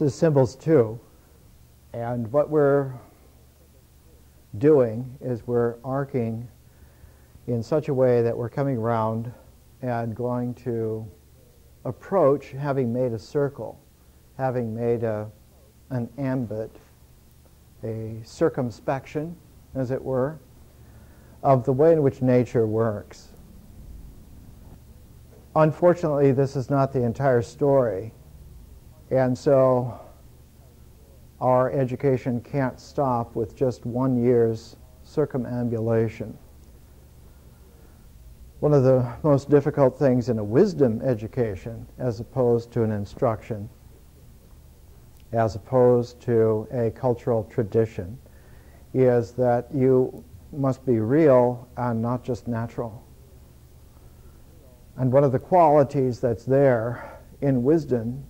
words is symbols too. And what we're doing is we're arcing in such a way that we're coming around and going to approach having made a circle, having made a, an ambit, a circumspection, as it were, of the way in which nature works. Unfortunately, this is not the entire story. And so our education can't stop with just one year's circumambulation. One of the most difficult things in a wisdom education, as opposed to an instruction, as opposed to a cultural tradition, is that you must be real and not just natural. And one of the qualities that's there in wisdom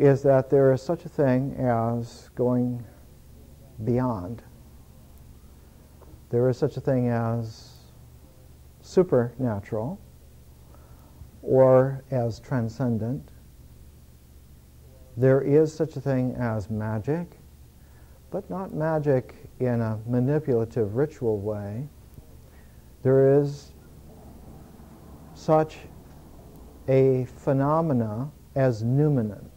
is that there is such a thing as going beyond. There is such a thing as supernatural or as transcendent. There is such a thing as magic, but not magic in a manipulative ritual way. There is such a phenomena as noumenon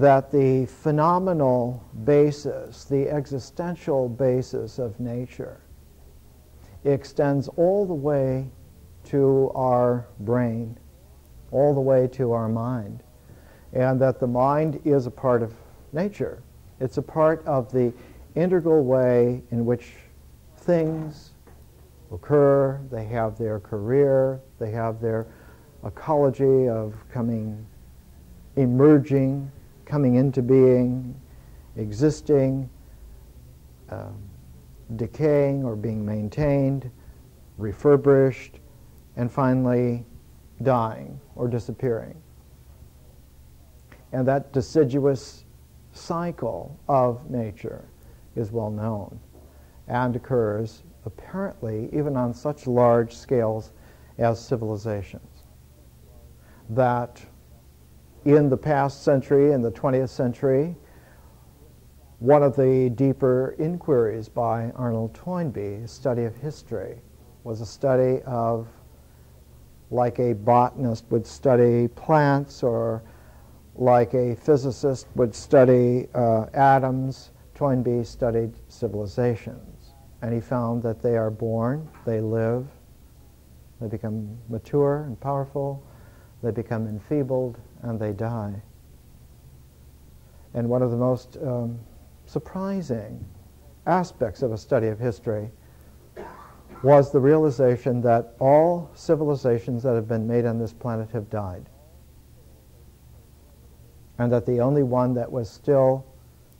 that the phenomenal basis, the existential basis of nature, extends all the way to our brain, all the way to our mind, and that the mind is a part of nature. It's a part of the integral way in which things occur, they have their career, they have their ecology of coming, emerging, coming into being, existing, um, decaying or being maintained, refurbished, and finally dying or disappearing. And that deciduous cycle of nature is well known and occurs apparently even on such large scales as civilizations. That in the past century, in the 20th century, one of the deeper inquiries by Arnold Toynbee, a study of history, was a study of, like a botanist would study plants or like a physicist would study uh, atoms, Toynbee studied civilizations. And he found that they are born, they live, they become mature and powerful, they become enfeebled, and they die. And one of the most um, surprising aspects of a study of history was the realization that all civilizations that have been made on this planet have died. And that the only one that was still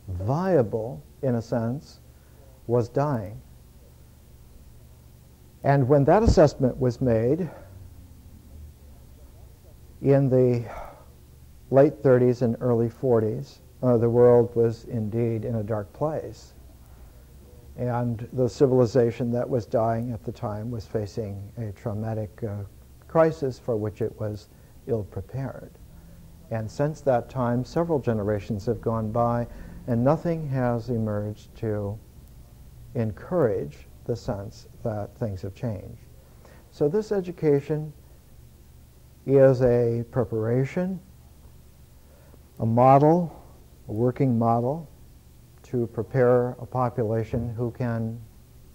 viable, in a sense, was dying. And when that assessment was made in the late 30s and early 40s, uh, the world was indeed in a dark place. And the civilization that was dying at the time was facing a traumatic uh, crisis for which it was ill prepared. And since that time, several generations have gone by, and nothing has emerged to encourage the sense that things have changed. So this education is a preparation a model, a working model, to prepare a population who can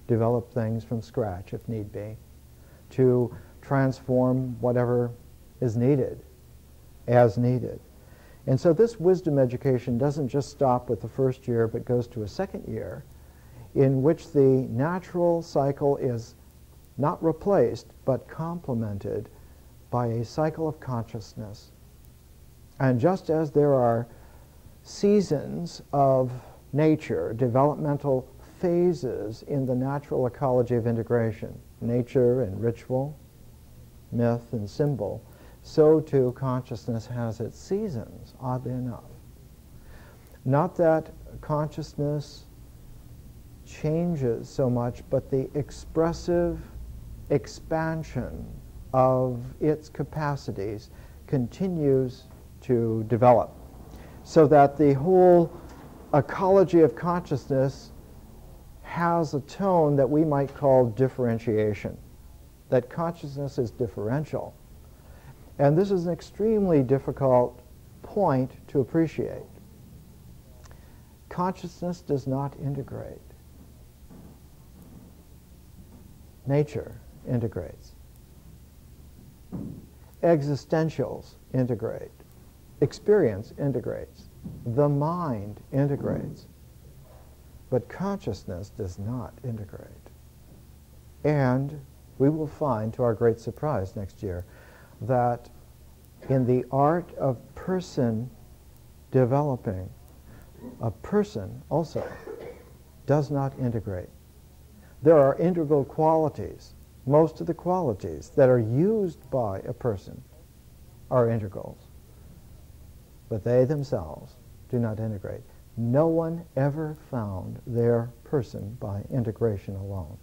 develop things from scratch if need be, to transform whatever is needed as needed. And so this wisdom education doesn't just stop with the first year, but goes to a second year in which the natural cycle is not replaced, but complemented by a cycle of consciousness and just as there are seasons of nature, developmental phases in the natural ecology of integration, nature and ritual, myth and symbol, so too consciousness has its seasons, oddly enough. Not that consciousness changes so much, but the expressive expansion of its capacities continues to develop. So that the whole ecology of consciousness has a tone that we might call differentiation, that consciousness is differential. And this is an extremely difficult point to appreciate. Consciousness does not integrate. Nature integrates. Existentials integrate. Experience integrates. The mind integrates. But consciousness does not integrate. And we will find, to our great surprise next year, that in the art of person developing, a person also does not integrate. There are integral qualities. Most of the qualities that are used by a person are integrals, but they themselves do not integrate. No one ever found their person by integration alone.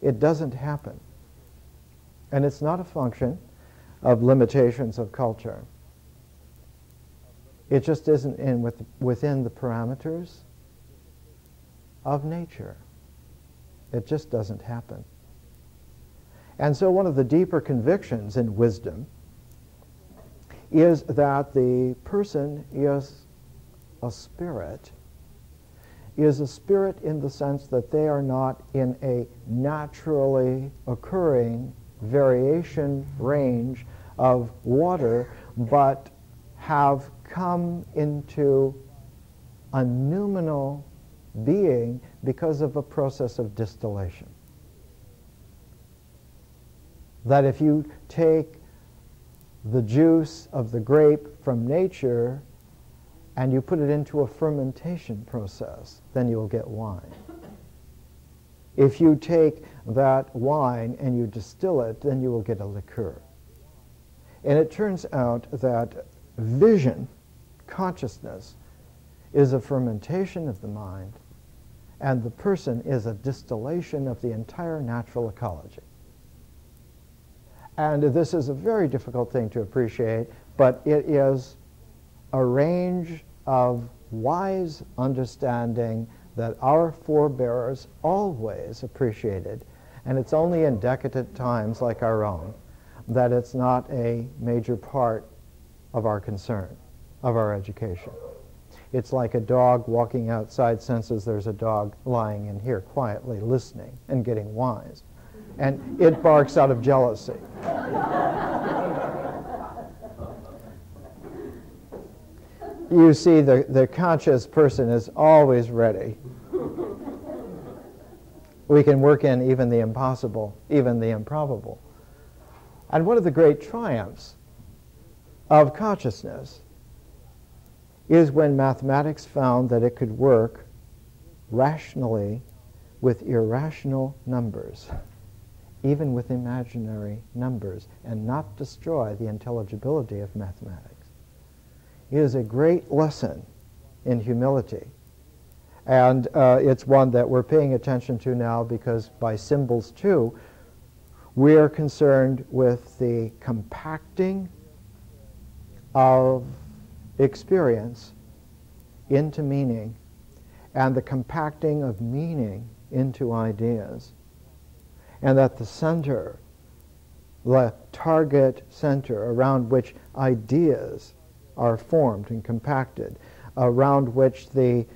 It doesn't happen. And it's not a function of limitations of culture. It just isn't in with, within the parameters of nature. It just doesn't happen. And so one of the deeper convictions in wisdom is that the person is a spirit, is a spirit in the sense that they are not in a naturally occurring variation range of water, but have come into a noumenal being because of a process of distillation. That if you take the juice of the grape from nature and you put it into a fermentation process, then you'll get wine. If you take that wine and you distill it, then you will get a liqueur. And it turns out that vision, consciousness, is a fermentation of the mind, and the person is a distillation of the entire natural ecology. And this is a very difficult thing to appreciate, but it is a range of wise understanding that our forebears always appreciated. And it's only in decadent times like our own that it's not a major part of our concern, of our education. It's like a dog walking outside senses there's a dog lying in here quietly listening and getting wise. And it barks out of jealousy. you see, the, the conscious person is always ready. We can work in even the impossible, even the improbable. And one of the great triumphs of consciousness is when mathematics found that it could work rationally with irrational numbers, even with imaginary numbers, and not destroy the intelligibility of mathematics. It is a great lesson in humility. And uh, it's one that we're paying attention to now because by symbols too, we are concerned with the compacting of experience into meaning and the compacting of meaning into ideas. And that the center, the target center around which ideas are formed and compacted, around which the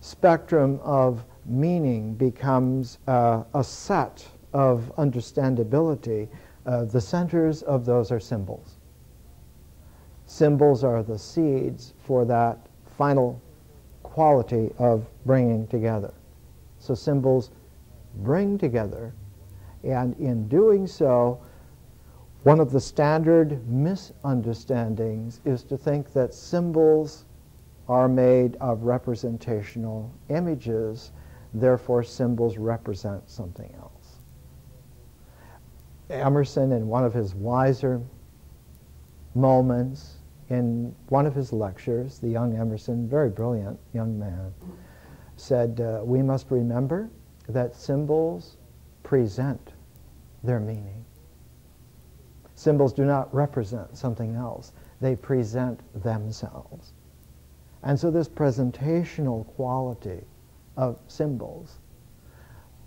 spectrum of meaning becomes uh, a set of understandability, uh, the centers of those are symbols. Symbols are the seeds for that final quality of bringing together. So symbols bring together, and in doing so, one of the standard misunderstandings is to think that symbols are made of representational images, therefore symbols represent something else. Emerson, in one of his wiser moments, in one of his lectures, the young Emerson, very brilliant young man, said, uh, We must remember that symbols present their meaning. Symbols do not represent something else. They present themselves. And so this presentational quality of symbols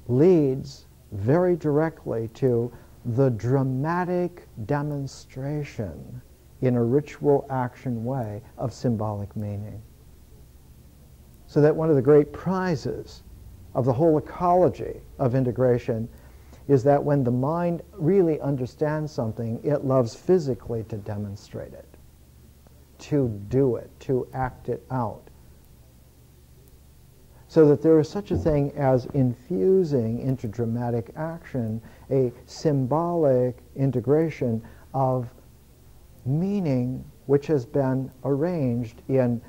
leads very directly to the dramatic demonstration in a ritual action way of symbolic meaning. So that one of the great prizes of the whole ecology of integration is that when the mind really understands something, it loves physically to demonstrate it, to do it, to act it out. So that there is such a thing as infusing into dramatic action a symbolic integration of meaning which has been arranged in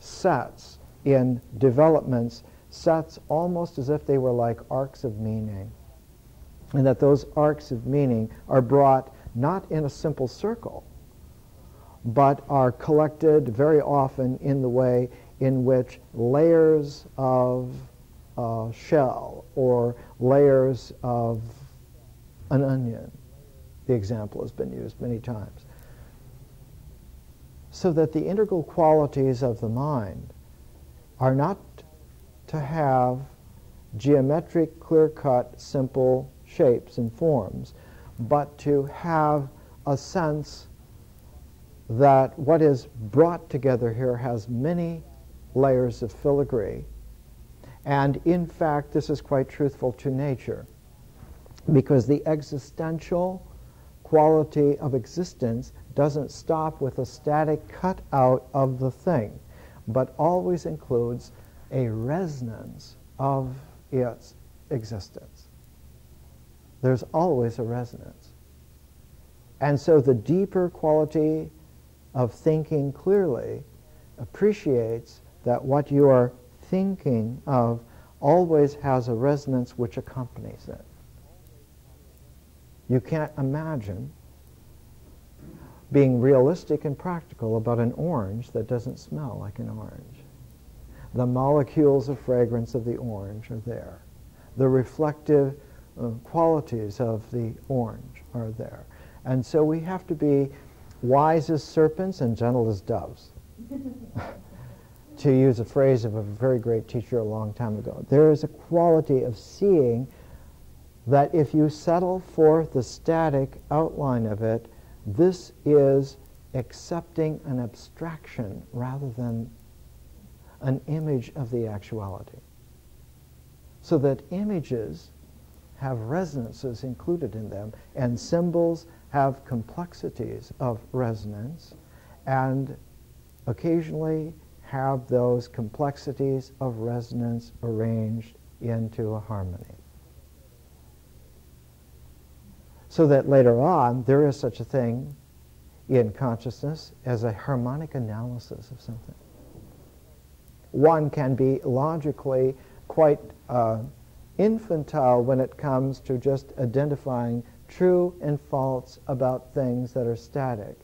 sets, in developments, sets almost as if they were like arcs of meaning. And that those arcs of meaning are brought not in a simple circle, but are collected very often in the way in which layers of uh, shell or layers of an onion, the example has been used many times, so that the integral qualities of the mind are not to have geometric, clear-cut, simple shapes and forms, but to have a sense that what is brought together here has many layers of filigree. And in fact, this is quite truthful to nature because the existential quality of existence doesn't stop with a static cutout of the thing, but always includes a resonance of its existence. There's always a resonance. And so the deeper quality of thinking clearly appreciates that what you are thinking of always has a resonance which accompanies it. You can't imagine being realistic and practical about an orange that doesn't smell like an orange. The molecules of fragrance of the orange are there. The reflective uh, qualities of the orange are there. And so we have to be wise as serpents and gentle as doves. to use a phrase of a very great teacher a long time ago. There is a quality of seeing that if you settle for the static outline of it, this is accepting an abstraction rather than an image of the actuality. So that images have resonances included in them, and symbols have complexities of resonance, and occasionally have those complexities of resonance arranged into a harmony. So that later on, there is such a thing in consciousness as a harmonic analysis of something. One can be logically quite uh, infantile when it comes to just identifying true and false about things that are static.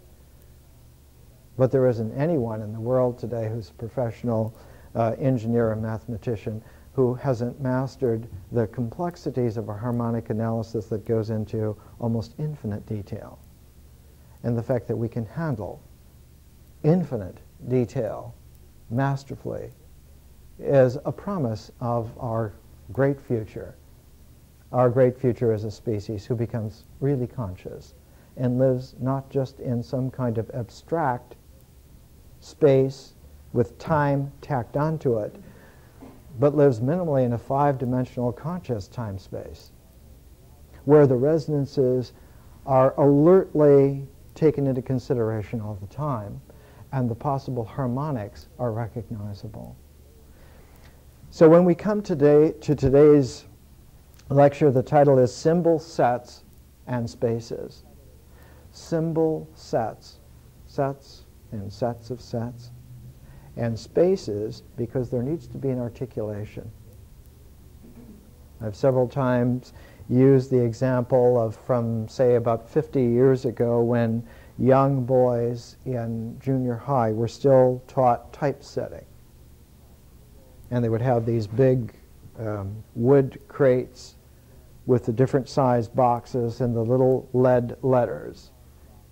But there isn't anyone in the world today who's a professional uh, engineer or mathematician who hasn't mastered the complexities of a harmonic analysis that goes into almost infinite detail. And the fact that we can handle infinite detail masterfully is a promise of our great future. Our great future as a species who becomes really conscious and lives not just in some kind of abstract space with time tacked onto it, but lives minimally in a five-dimensional conscious time space where the resonances are alertly taken into consideration all the time and the possible harmonics are recognizable. So when we come today to today's lecture, the title is Symbol Sets and Spaces. Symbol sets, sets and sets of sets, and spaces because there needs to be an articulation. I've several times used the example of from, say, about 50 years ago when young boys in junior high were still taught typesetting. And they would have these big um, wood crates with the different size boxes and the little lead letters.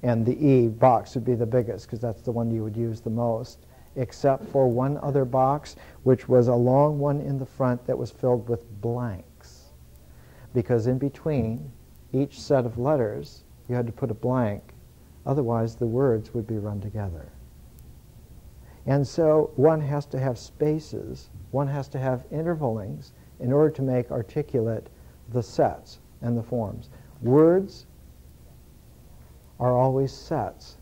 And the E box would be the biggest because that's the one you would use the most, except for one other box, which was a long one in the front that was filled with blanks. Because in between each set of letters, you had to put a blank. Otherwise, the words would be run together. And so one has to have spaces, one has to have intervalings in order to make articulate the sets and the forms. Words are always sets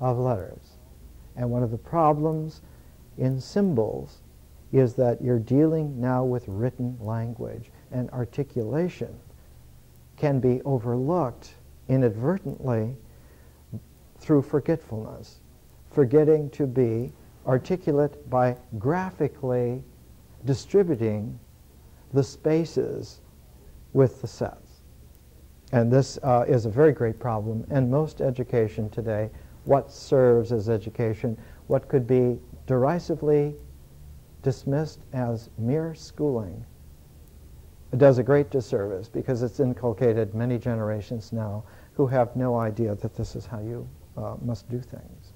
of letters. And one of the problems in symbols is that you're dealing now with written language, and articulation can be overlooked inadvertently through forgetfulness forgetting to be articulate by graphically distributing the spaces with the sets. And this uh, is a very great problem in most education today. What serves as education? What could be derisively dismissed as mere schooling it does a great disservice because it's inculcated many generations now who have no idea that this is how you uh, must do things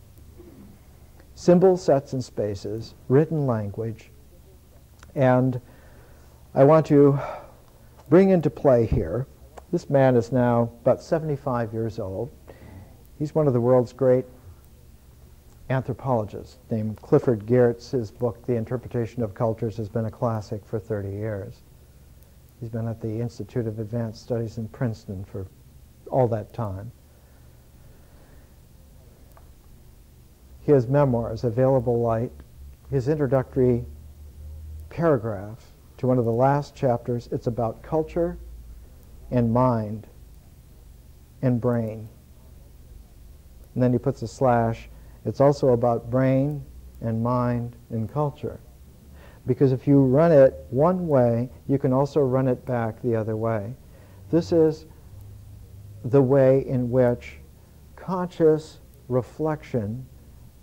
symbol sets and spaces, written language, and I want to bring into play here. This man is now about 75 years old. He's one of the world's great anthropologists named Clifford Geertz. His book, The Interpretation of Cultures, has been a classic for 30 years. He's been at the Institute of Advanced Studies in Princeton for all that time. His memoirs, Available Light, his introductory paragraph to one of the last chapters, it's about culture and mind and brain. And then he puts a slash. It's also about brain and mind and culture. Because if you run it one way, you can also run it back the other way. This is the way in which conscious reflection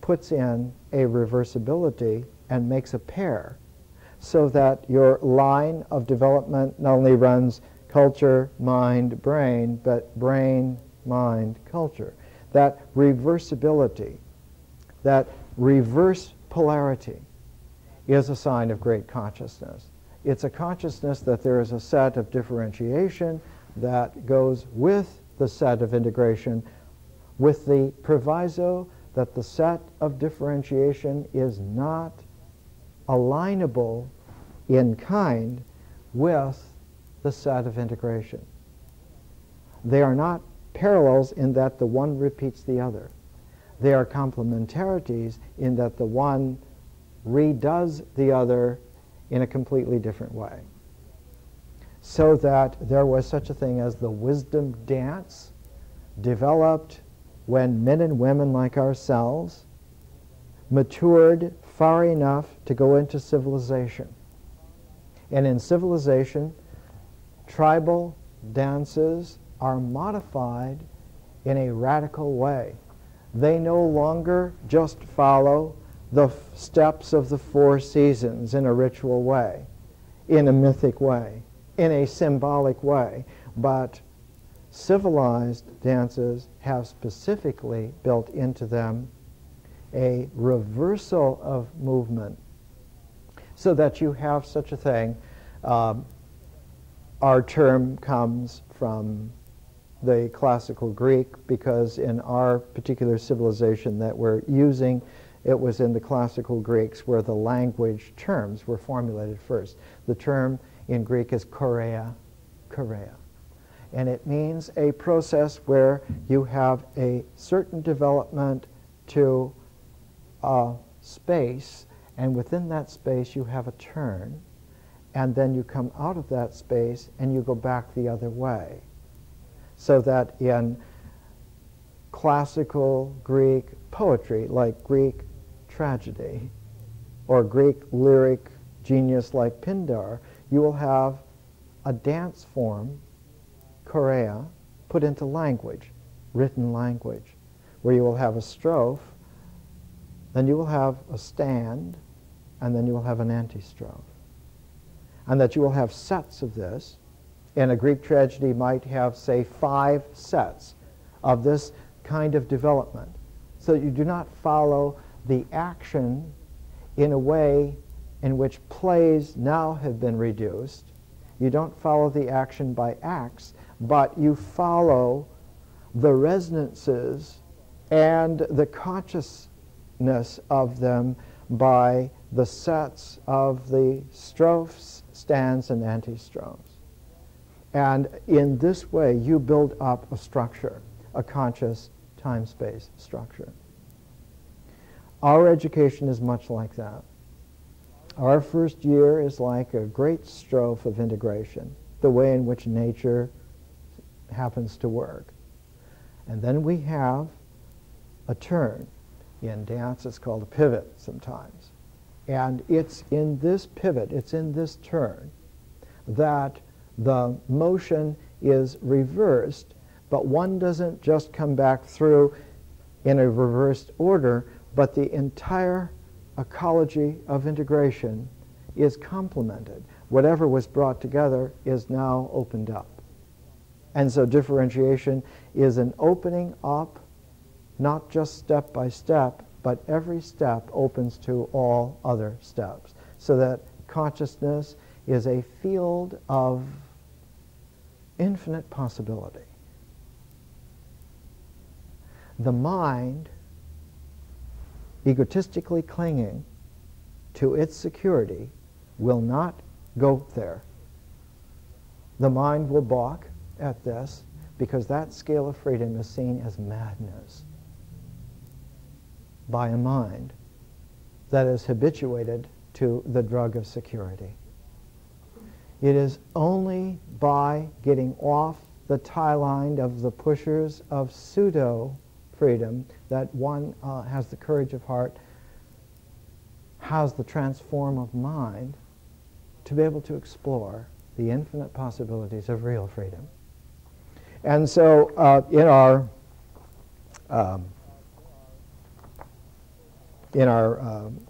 puts in a reversibility and makes a pair so that your line of development not only runs culture, mind, brain, but brain, mind, culture. That reversibility, that reverse polarity is a sign of great consciousness. It's a consciousness that there is a set of differentiation that goes with the set of integration with the proviso that the set of differentiation is not alignable in kind with the set of integration. They are not parallels in that the one repeats the other. They are complementarities in that the one redoes the other in a completely different way. So that there was such a thing as the wisdom dance developed when men and women like ourselves matured far enough to go into civilization. And in civilization, tribal dances are modified in a radical way. They no longer just follow the steps of the four seasons in a ritual way, in a mythic way, in a symbolic way, but civilized dances have specifically built into them a reversal of movement so that you have such a thing. Um, our term comes from the classical Greek because in our particular civilization that we're using, it was in the classical Greeks where the language terms were formulated first. The term in Greek is chorea, chorea and it means a process where you have a certain development to a space, and within that space you have a turn, and then you come out of that space and you go back the other way. So that in classical Greek poetry, like Greek tragedy, or Greek lyric genius like Pindar, you will have a dance form chorea put into language, written language, where you will have a strophe, then you will have a stand, and then you will have an antistrophe. And that you will have sets of this. And a Greek tragedy might have, say, five sets of this kind of development. So you do not follow the action in a way in which plays now have been reduced. You don't follow the action by acts, but you follow the resonances and the consciousness of them by the sets of the strophes, stands, and antistrophes. And in this way, you build up a structure, a conscious time-space structure. Our education is much like that. Our first year is like a great strophe of integration, the way in which nature happens to work. And then we have a turn. In dance, it's called a pivot sometimes. And it's in this pivot, it's in this turn, that the motion is reversed, but one doesn't just come back through in a reversed order, but the entire ecology of integration is complemented. Whatever was brought together is now opened up. And so differentiation is an opening up, not just step by step, but every step opens to all other steps. So that consciousness is a field of infinite possibility. The mind, egotistically clinging to its security, will not go there. The mind will balk at this because that scale of freedom is seen as madness by a mind that is habituated to the drug of security. It is only by getting off the tie line of the pushers of pseudo freedom that one uh, has the courage of heart, has the transform of mind to be able to explore the infinite possibilities of real freedom. And so uh, in our um, in our um,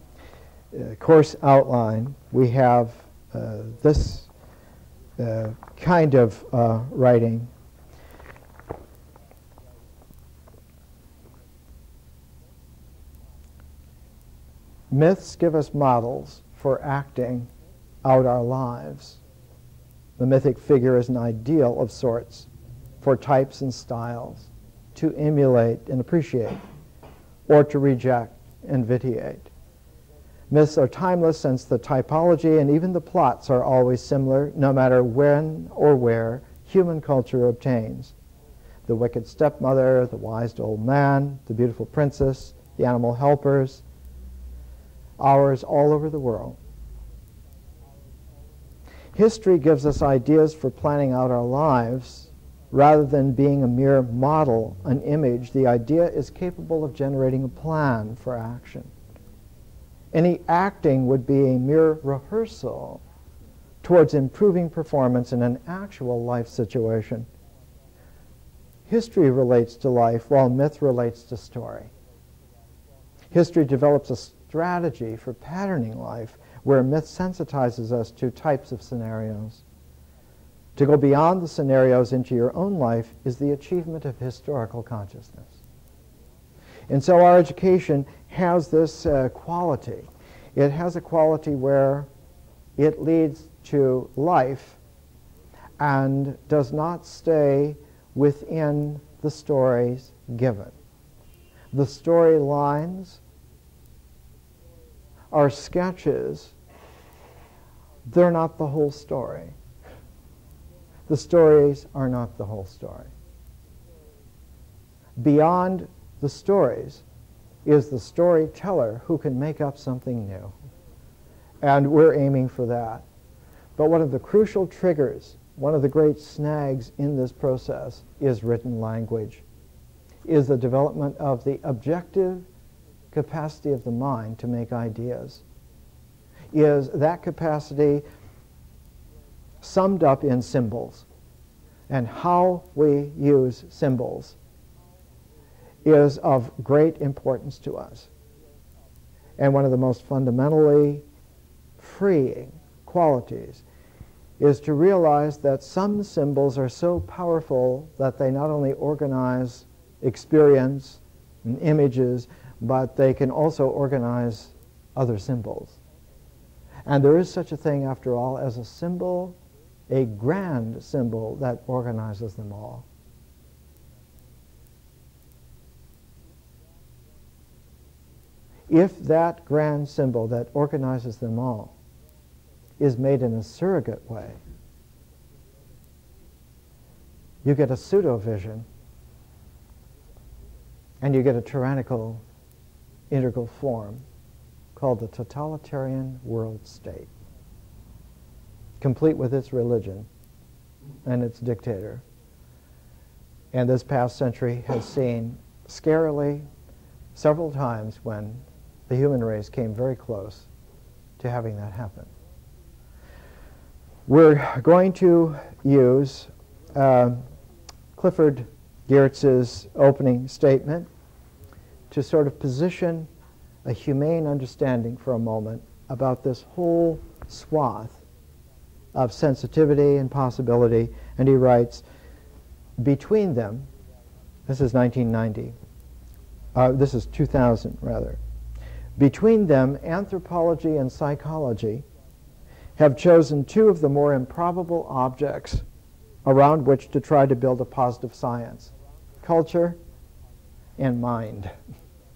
uh, course outline, we have uh, this uh, kind of uh, writing. Myths give us models for acting out our lives. The mythic figure is an ideal of sorts for types and styles to emulate and appreciate or to reject and vitiate. Myths are timeless since the typology and even the plots are always similar, no matter when or where human culture obtains. The wicked stepmother, the wise old man, the beautiful princess, the animal helpers, ours all over the world. History gives us ideas for planning out our lives rather than being a mere model, an image, the idea is capable of generating a plan for action. Any acting would be a mere rehearsal towards improving performance in an actual life situation. History relates to life while myth relates to story. History develops a strategy for patterning life where myth sensitizes us to types of scenarios. To go beyond the scenarios into your own life is the achievement of historical consciousness. And so our education has this uh, quality. It has a quality where it leads to life and does not stay within the stories given. The storylines are sketches. They're not the whole story. The stories are not the whole story. Beyond the stories is the storyteller who can make up something new. And we're aiming for that. But one of the crucial triggers, one of the great snags in this process is written language, is the development of the objective capacity of the mind to make ideas. Is that capacity summed up in symbols. And how we use symbols is of great importance to us. And one of the most fundamentally freeing qualities is to realize that some symbols are so powerful that they not only organize experience and images, but they can also organize other symbols. And there is such a thing, after all, as a symbol, a grand symbol that organizes them all. If that grand symbol that organizes them all is made in a surrogate way, you get a pseudo vision and you get a tyrannical integral form called the totalitarian world state, complete with its religion and its dictator. And this past century has seen scarily several times when the human race came very close to having that happen. We're going to use uh, Clifford Geertz's opening statement to sort of position a humane understanding for a moment about this whole swath of sensitivity and possibility. And he writes, between them, this is 1990, uh, this is 2000 rather, between them, anthropology and psychology have chosen two of the more improbable objects around which to try to build a positive science culture and mind.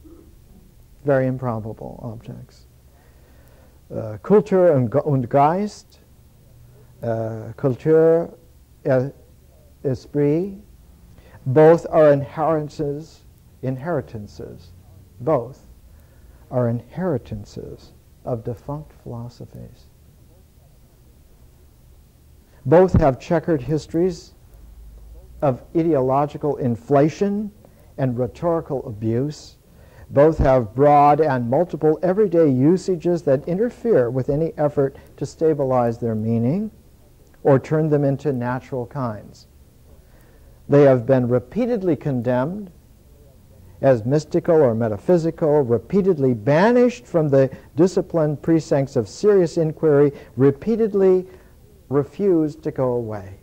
Very improbable objects. Uh, Kultur und Geist, uh, Kultur, Esprit, both are inheritances, inheritances, both are inheritances of defunct philosophies. Both have checkered histories of ideological inflation and rhetorical abuse. Both have broad and multiple everyday usages that interfere with any effort to stabilize their meaning or turn them into natural kinds. They have been repeatedly condemned as mystical or metaphysical, repeatedly banished from the disciplined precincts of serious inquiry, repeatedly refused to go away.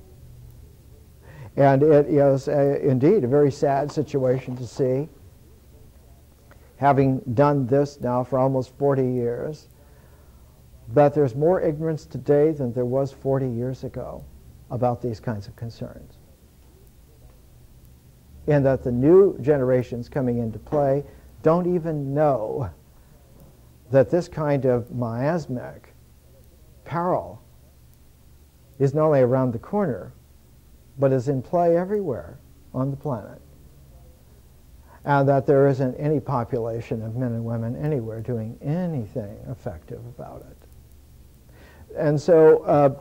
And it is a, indeed a very sad situation to see. Having done this now for almost 40 years, that there's more ignorance today than there was 40 years ago about these kinds of concerns. And that the new generations coming into play don't even know that this kind of miasmic peril is not only around the corner, but is in play everywhere on the planet. And that there isn't any population of men and women anywhere doing anything effective about it. And so uh,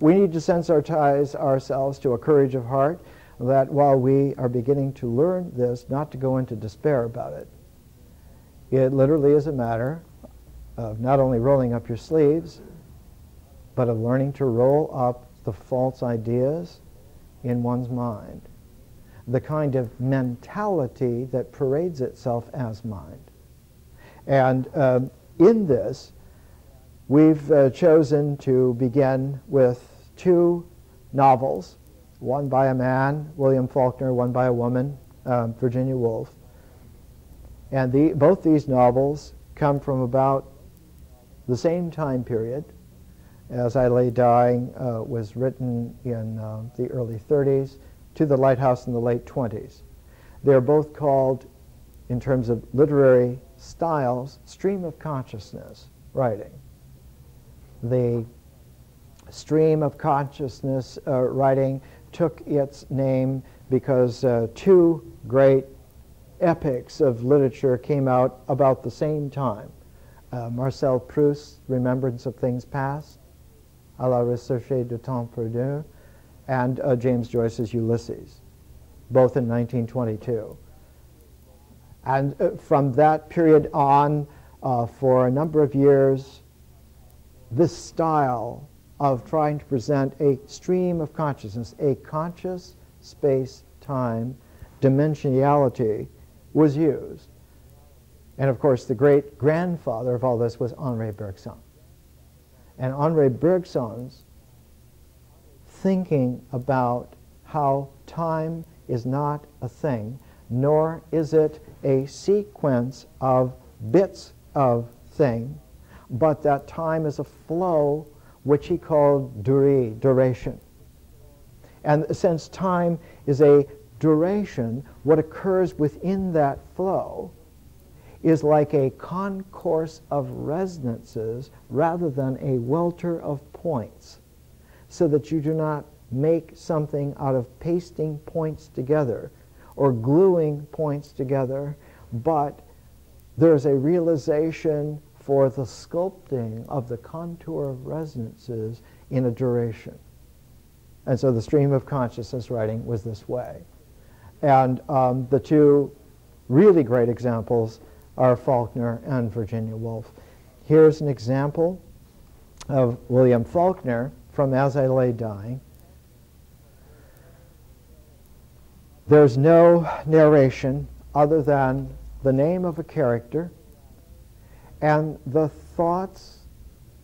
we need to sensitize ourselves to a courage of heart that while we are beginning to learn this, not to go into despair about it. It literally is a matter of not only rolling up your sleeves, but of learning to roll up the false ideas in one's mind, the kind of mentality that parades itself as mind. And um, in this, we've uh, chosen to begin with two novels, one by a man, William Faulkner, one by a woman, um, Virginia Woolf. And the, both these novels come from about the same time period, as I Lay Dying uh, was written in uh, the early 30s, To the Lighthouse in the late 20s. They're both called, in terms of literary styles, stream of consciousness writing. The stream of consciousness uh, writing took its name because uh, two great epics of literature came out about the same time. Uh, Marcel Proust's Remembrance of Things Past à la recherche du temps perdu, and uh, James Joyce's Ulysses, both in 1922. And uh, from that period on, uh, for a number of years, this style of trying to present a stream of consciousness, a conscious space-time dimensionality was used. And of course, the great grandfather of all this was Henri Bergson and Henri Bergson's thinking about how time is not a thing nor is it a sequence of bits of thing, but that time is a flow which he called durée, duration. And since time is a duration, what occurs within that flow is like a concourse of resonances rather than a welter of points, so that you do not make something out of pasting points together or gluing points together, but there's a realization for the sculpting of the contour of resonances in a duration. And so the stream of consciousness writing was this way. And um, the two really great examples are Faulkner and Virginia Woolf. Here's an example of William Faulkner from As I Lay Dying. There's no narration other than the name of a character and the thoughts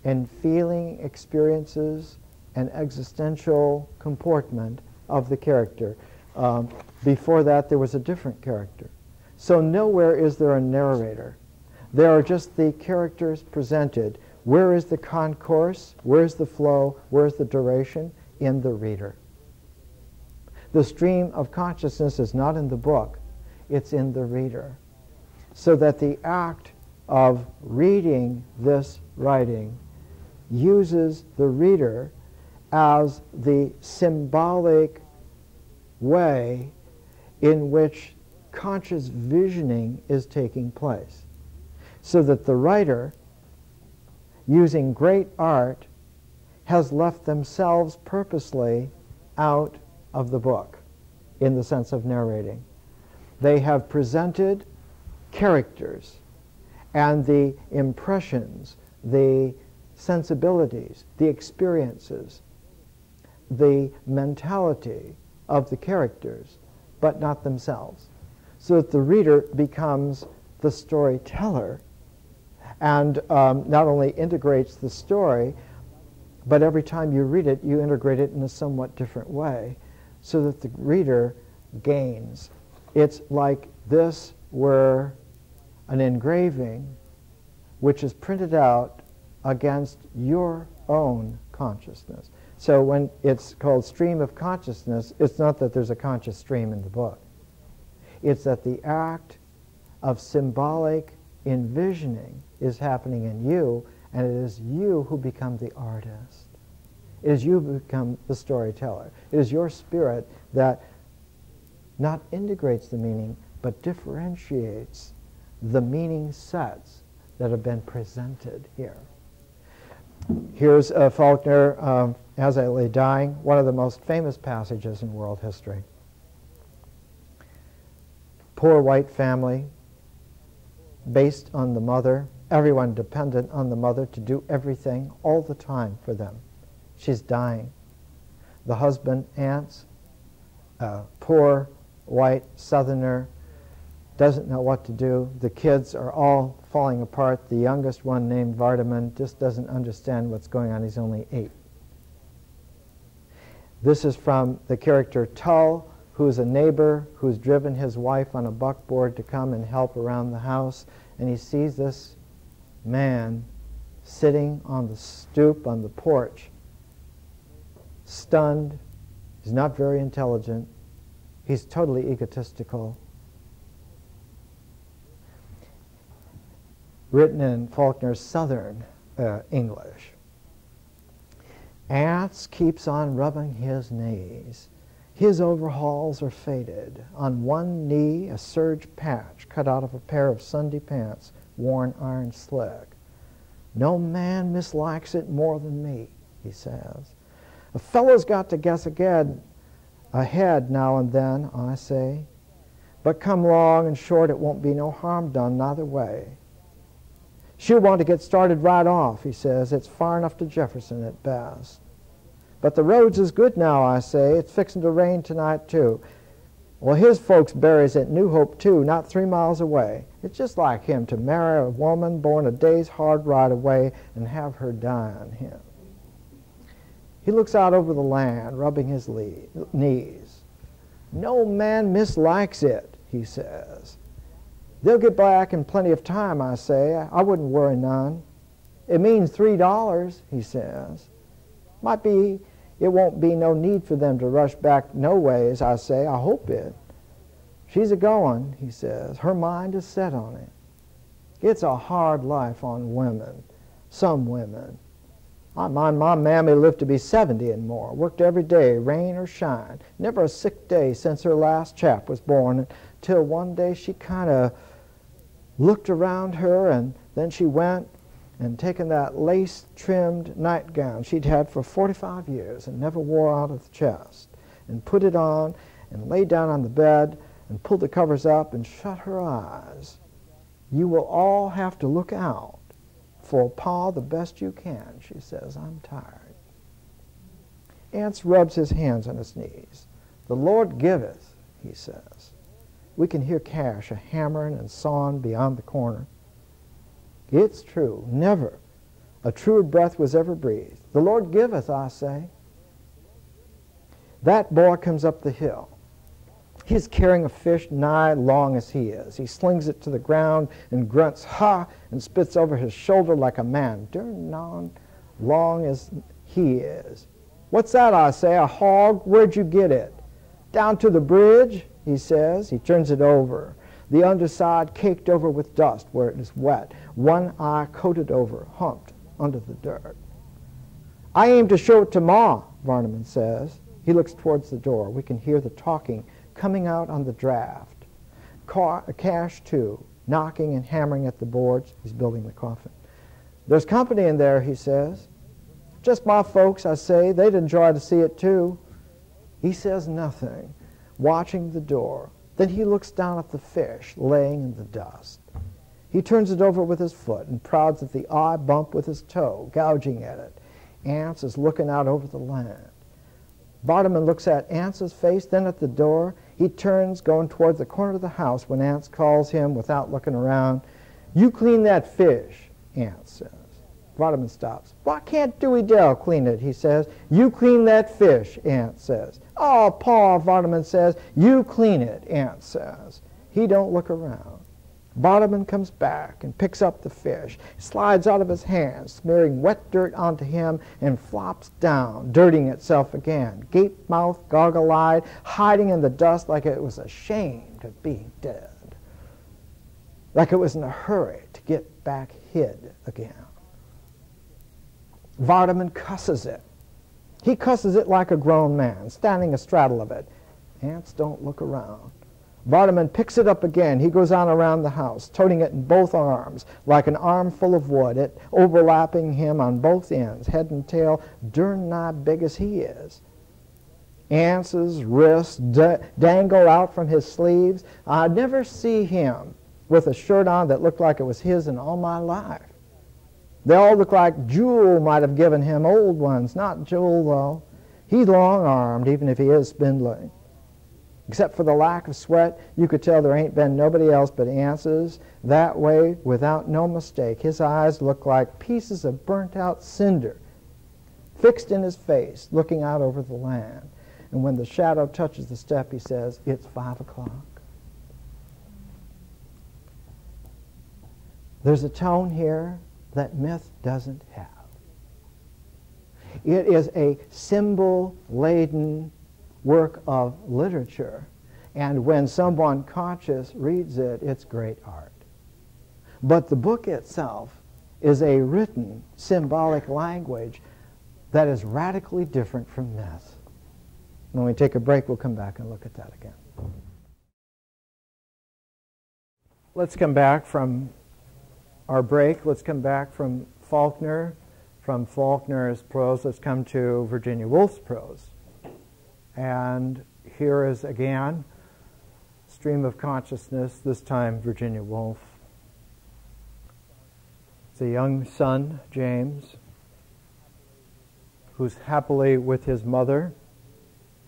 and feeling experiences and existential comportment of the character. Um, before that, there was a different character. So nowhere is there a narrator. There are just the characters presented. Where is the concourse? Where's the flow? Where's the duration? In the reader. The stream of consciousness is not in the book, it's in the reader. So that the act of reading this writing uses the reader as the symbolic way in which conscious visioning is taking place. So that the writer, using great art, has left themselves purposely out of the book in the sense of narrating. They have presented characters and the impressions, the sensibilities, the experiences, the mentality of the characters, but not themselves. So that the reader becomes the storyteller and um, not only integrates the story, but every time you read it, you integrate it in a somewhat different way so that the reader gains. It's like this were an engraving which is printed out against your own consciousness. So when it's called stream of consciousness, it's not that there's a conscious stream in the book. It's that the act of symbolic envisioning is happening in you, and it is you who become the artist. It is you who become the storyteller. It is your spirit that not integrates the meaning, but differentiates the meaning sets that have been presented here. Here's uh, Faulkner, um, As I Lay Dying, one of the most famous passages in world history. Poor white family, based on the mother, everyone dependent on the mother to do everything all the time for them. She's dying. The husband, Anse, uh, poor white southerner, doesn't know what to do. The kids are all falling apart. The youngest one, named Vardaman, just doesn't understand what's going on. He's only eight. This is from the character Tull, who's a neighbor who's driven his wife on a buckboard to come and help around the house. And he sees this man sitting on the stoop on the porch, stunned. He's not very intelligent. He's totally egotistical written in Faulkner's Southern uh, English. Anse keeps on rubbing his knees. His overalls are faded. On one knee, a serge patch cut out of a pair of Sunday pants, worn iron slick. No man mislikes it more than me, he says. A fellow's got to guess again, ahead now and then, I say. But come long and short, it won't be no harm done neither way. She'll want to get started right off, he says. It's far enough to Jefferson at best. But the roads is good now, I say. It's fixing to rain tonight, too. Well, his folks buries at New Hope, too, not three miles away. It's just like him to marry a woman born a day's hard ride away and have her die on him. He looks out over the land, rubbing his knees. No man mislikes it, he says. They'll get back in plenty of time, I say. I wouldn't worry none. It means three dollars, he says. Might be it won't be no need for them to rush back no ways, I say. I hope it. She's a going, he says. Her mind is set on it. It's a hard life on women, some women. I mind my mammy lived to be 70 and more, worked every day, rain or shine. Never a sick day since her last chap was born, until one day she kind of looked around her and then she went and taken that lace-trimmed nightgown she'd had for 45 years and never wore out of the chest and put it on and lay down on the bed and pulled the covers up and shut her eyes. You will all have to look out for Pa the best you can, she says. I'm tired. Anse rubs his hands on his knees. The Lord giveth, he says. We can hear Cash a hammering and sawing beyond the corner. It's true. Never a truer breath was ever breathed. The Lord giveth, I say. That boy comes up the hill. He's carrying a fish nigh long as he is. He slings it to the ground and grunts, ha, and spits over his shoulder like a man, darn non long as he is. What's that, I say, a hog? Where'd you get it? Down to the bridge, he says. He turns it over. The underside caked over with dust where it is wet. One eye coated over, humped under the dirt. I aim to show it to Ma, Vardaman says. He looks towards the door. We can hear the talking coming out on the draft. Car, uh, cash, too, knocking and hammering at the boards. He's building the coffin. There's company in there, he says. Just my folks, I say. They'd enjoy to see it, too. He says nothing, watching the door. Then he looks down at the fish laying in the dust. He turns it over with his foot and prods at the eye bump with his toe, gouging at it. Anse is looking out over the land. Vardaman looks at Anse's face, then at the door. He turns, going toward the corner of the house when Anse calls him without looking around. You clean that fish, Anse says. Vardaman stops. Why can't Dewey Dell clean it, he says. You clean that fish, Anse says. Oh, Pa, Vardaman says. You clean it, Anse says. He don't look around. Vardaman comes back and picks up the fish, slides out of his hands, smearing wet dirt onto him, and flops down, dirtying itself again, gape-mouthed, goggle-eyed, hiding in the dust like it was ashamed of being dead, like it was in a hurry to get back hid again. Vardaman cusses it. He cusses it like a grown man, standing astraddle of it. Anse don't look around. Vardaman picks it up again. He goes on around the house, toting it in both arms, like an armful of wood, it overlapping him on both ends, head and tail, darn nigh big as he is. Anse's wrists dangle out from his sleeves. I never see him with a shirt on that looked like it was his in all my life. They all look like Jewel might have given him old ones. Not Jewel, though. He's long-armed, even if he is spindly. Except for the lack of sweat, you could tell there ain't been nobody else but Anse's that way without no mistake. His eyes look like pieces of burnt out cinder fixed in his face, looking out over the land. And when the shadow touches the step, he says, It's five o'clock. There's a tone here that myth doesn't have. It is a symbol laden work of literature. And when someone conscious reads it, it's great art. But the book itself is a written symbolic language that is radically different from myth. When we take a break, we'll come back and look at that again. Let's come back from our break. Let's come back from Faulkner. From Faulkner's prose, let's come to Virginia Woolf's prose. And here is again stream of consciousness, this time Virginia Woolf. It's a young son, James, who's happily with his mother,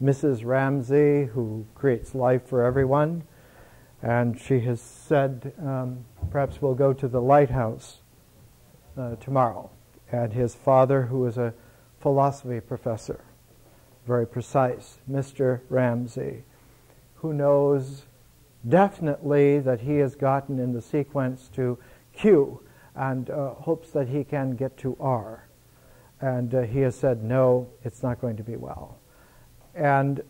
Mrs. Ramsay, who creates life for everyone. And she has said, um, perhaps we'll go to the lighthouse uh, tomorrow. And his father, who is a philosophy professor, very precise, Mr. Ramsay, who knows definitely that he has gotten in the sequence to Q and uh, hopes that he can get to R. And uh, he has said, no, it's not going to be well. And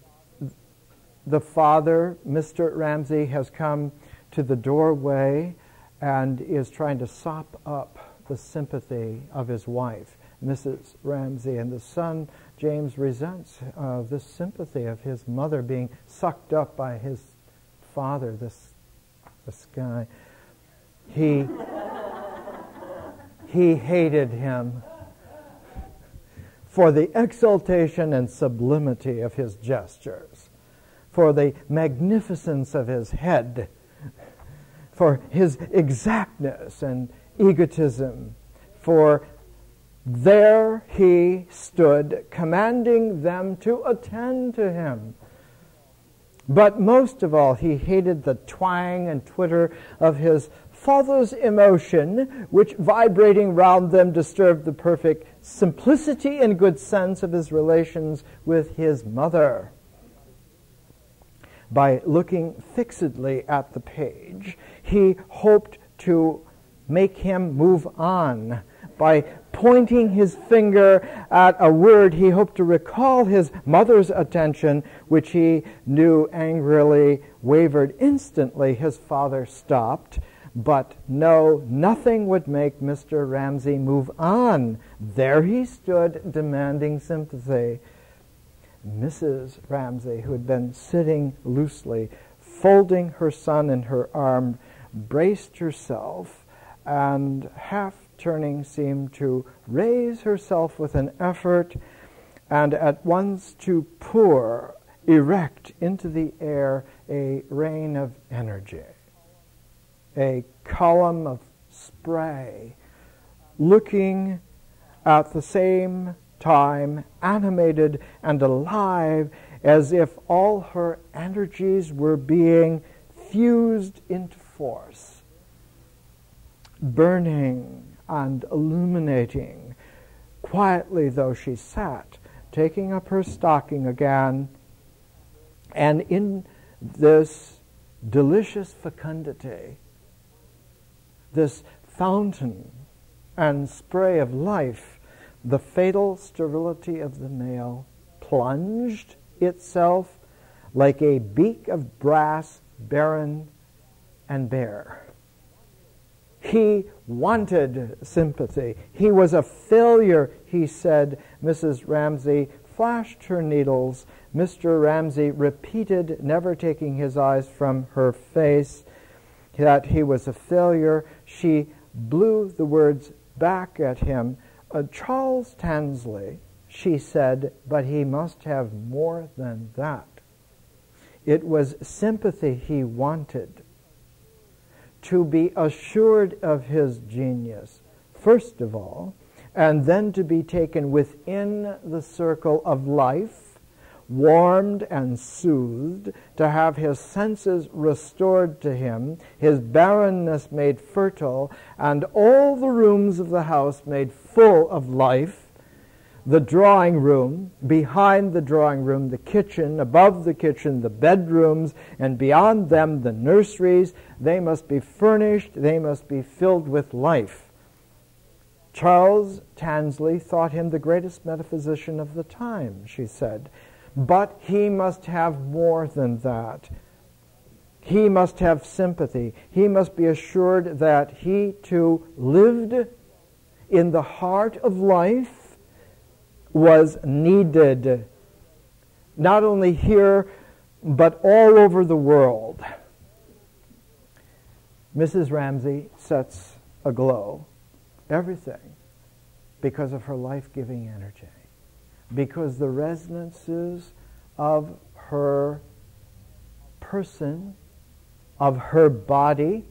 the father, Mr. Ramsay, has come to the doorway and is trying to sop up the sympathy of his wife, Mrs. Ramsay. And the son, James, resents uh, this sympathy of his mother being sucked up by his father, this, this guy. He, he hated him for the exaltation and sublimity of his gestures, for the magnificence of his head, for his exactness and egotism, for there he stood, commanding them to attend to him. But most of all, he hated the twang and twitter of his father's emotion, which vibrating round them disturbed the perfect simplicity and good sense of his relations with his mother. By looking fixedly at the page, he hoped to make him move on. By pointing his finger at a word, he hoped to recall his mother's attention, which he knew angrily wavered instantly. His father stopped but no, nothing would make Mr. Ramsay move on. There he stood, demanding sympathy. Mrs. Ramsay, who had been sitting loosely, folding her son in her arm, braced herself and, half turning, seemed to raise herself with an effort and at once to pour erect into the air a rain of energy a column of spray, looking at the same time animated and alive as if all her energies were being fused into force, burning and illuminating, quietly though she sat, taking up her stocking again, and in this delicious fecundity, this fountain and spray of life, the fatal sterility of the male plunged itself like a beak of brass, barren and bare. He wanted sympathy. He was a failure, he said. Mrs. Ramsay flashed her needles. Mr. Ramsay repeated, never taking his eyes from her face, that he was a failure she blew the words back at him. Uh, Charles Tansley, she said, but he must have more than that. It was sympathy he wanted. To be assured of his genius, first of all, and then to be taken within the circle of life warmed and soothed, to have his senses restored to him, his barrenness made fertile, and all the rooms of the house made full of life. The drawing room, behind the drawing room, the kitchen, above the kitchen, the bedrooms, and beyond them, the nurseries, they must be furnished, they must be filled with life. Charles Tansley thought him the greatest metaphysician of the time, she said. But he must have more than that. He must have sympathy. He must be assured that he too lived in the heart of life, was needed, not only here, but all over the world. Mrs. Ramsay sets aglow everything because of her life giving energy because the resonances of her person, of her body,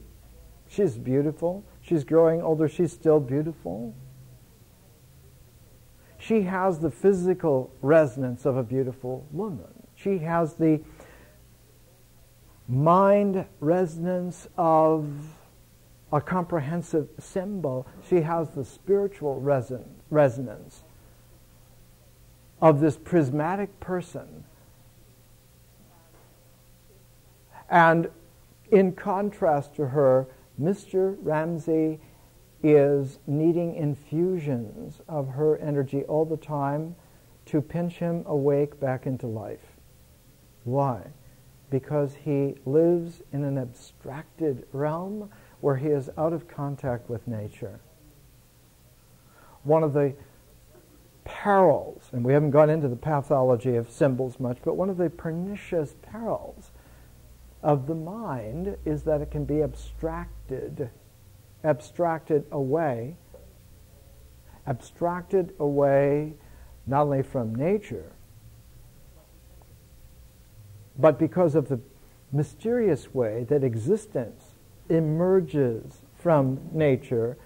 she's beautiful. She's growing older, she's still beautiful. She has the physical resonance of a beautiful woman. She has the mind resonance of a comprehensive symbol. She has the spiritual reson- resonance of this prismatic person. And In contrast to her, Mr. Ramsay is needing infusions of her energy all the time to pinch him awake back into life. Why? Because he lives in an abstracted realm where he is out of contact with nature. One of the perils, and we haven't gone into the pathology of symbols much, but one of the pernicious perils of the mind is that it can be abstracted, abstracted away, abstracted away not only from nature, but because of the mysterious way that existence emerges from nature.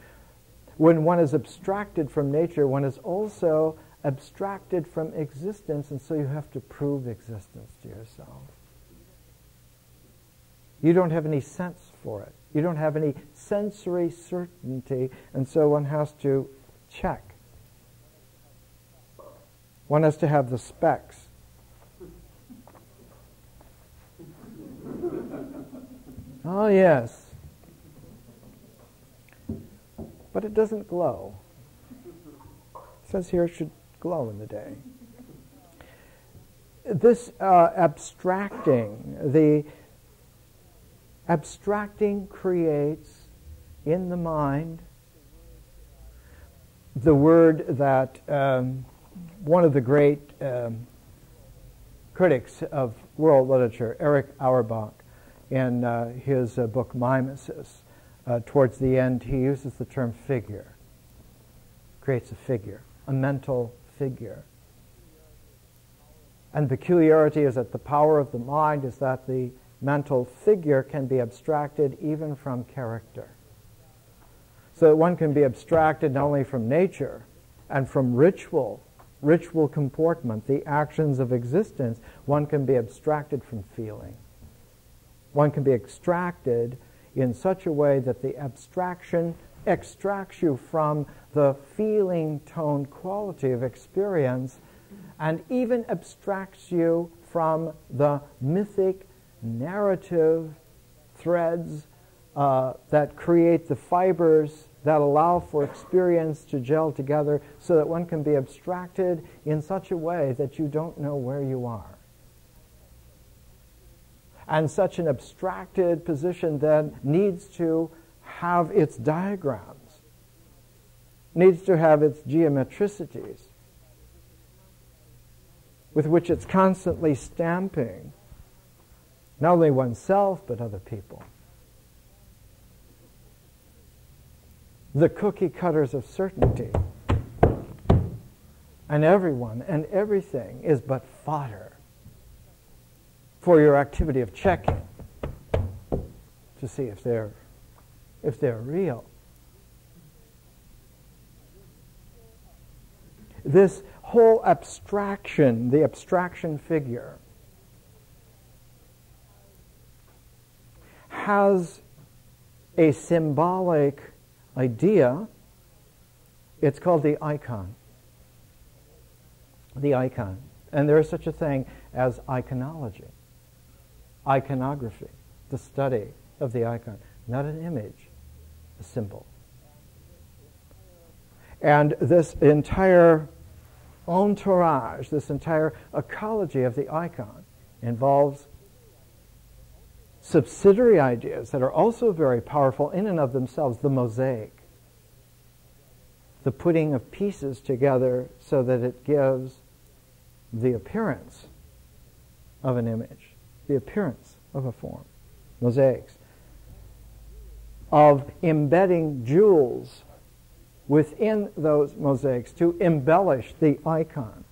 When one is abstracted from nature, one is also abstracted from existence, and so you have to prove existence to yourself. You don't have any sense for it. You don't have any sensory certainty, and so one has to check. One has to have the specs. Oh, yes. But it doesn't glow. It says here it should glow in the day. This uh, abstracting, the abstracting creates in the mind the word that um, one of the great um, critics of world literature, Erich Auerbach, in uh, his uh, book Mimesis, uh, towards the end, he uses the term figure, creates a figure, a mental figure. And the peculiarity is that the power of the mind is that the mental figure can be abstracted even from character. So that one can be abstracted not only from nature and from ritual ritual comportment, the actions of existence, one can be abstracted from feeling. One can be extracted in such a way that the abstraction extracts you from the feeling tone quality of experience and even abstracts you from the mythic narrative threads uh, that create the fibers that allow for experience to gel together so that one can be abstracted in such a way that you don't know where you are. And such an abstracted position then needs to have its diagrams, needs to have its geometricities, with which it's constantly stamping not only oneself but other people. the cookie cutters of certainty. And everyone and everything is but fodder for your activity of checking to see if they're, if they're real. This whole abstraction, the abstraction figure, has a symbolic idea, it's called the icon. The icon. And there is such a thing as iconology, iconography, the study of the icon, not an image, a symbol. And this entire entourage, this entire ecology of the icon involves subsidiary ideas that are also very powerful in and of themselves the mosaic, the putting of pieces together so that it gives the appearance of an image, the appearance of a form, mosaics, of embedding jewels within those mosaics to embellish the icon.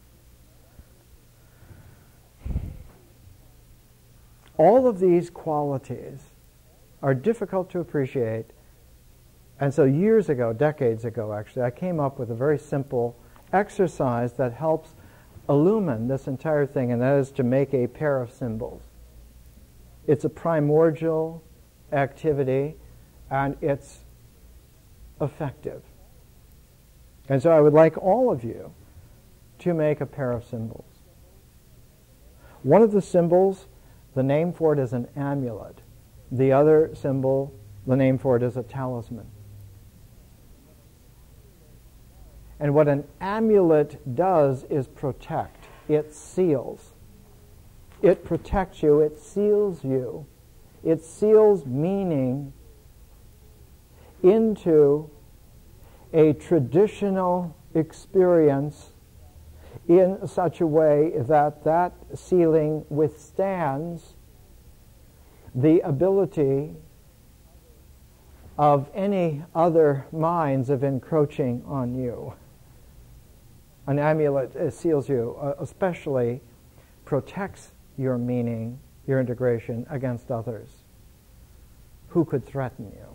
All of these qualities are difficult to appreciate. And so, years ago, decades ago actually, I came up with a very simple exercise that helps illumine this entire thing, and that is to make a pair of symbols. It's a primordial activity, and it's effective. And so, I would like all of you to make a pair of symbols. One of the symbols the name for it is an amulet. The other symbol, the name for it is a talisman. And what an amulet does is protect. It seals. It protects you. It seals you. It seals meaning into a traditional experience in such a way that that sealing withstands the ability of any other minds of encroaching on you. An amulet seals you, uh, especially protects your meaning, your integration against others who could threaten you.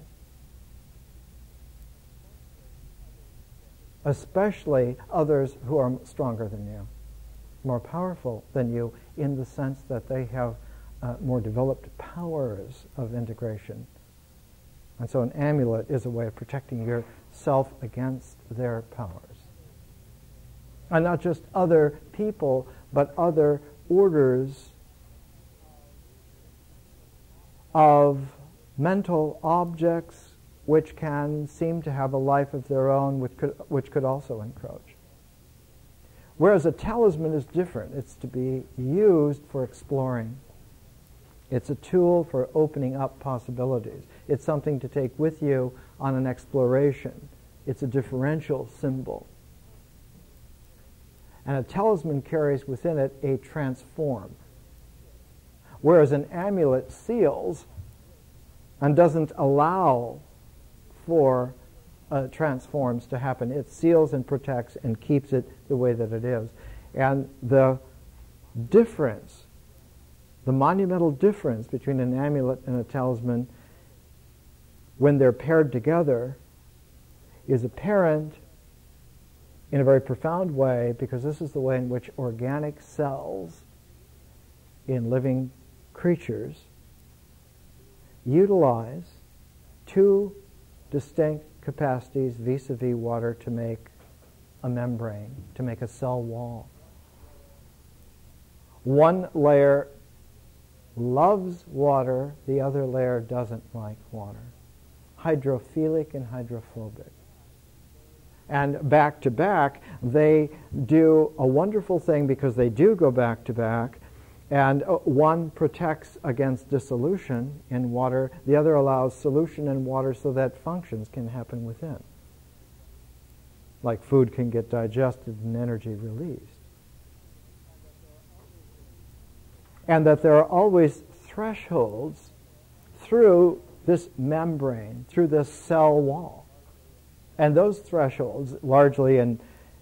Especially others who are stronger than you, more powerful than you, in the sense that they have uh, more developed powers of integration. And so an amulet is a way of protecting yourself against their powers and not just other people, but other orders of mental objects which can seem to have a life of their own, which could, which could also encroach. Whereas a talisman is different. It's to be used for exploring. It's a tool for opening up possibilities. It's something to take with you on an exploration. It's a differential symbol. And a talisman carries within it a transform. Whereas an amulet seals and doesn't allow for uh, transforms to happen. It seals and protects and keeps it the way that it is. And the difference, the monumental difference between an amulet and a talisman when they're paired together is apparent in a very profound way because this is the way in which organic cells in living creatures utilize two distinct capacities vis-a-vis water to make a membrane, to make a cell wall. One layer loves water, the other layer doesn't like water. Hydrophilic and hydrophobic and back to back, they do a wonderful thing because they do go back to back. And uh, one protects against dissolution in water, the other allows solution in water so that functions can happen within. Like food can get digested and energy released. And that there are always thresholds through this membrane, through this cell wall and those thresholds, largely in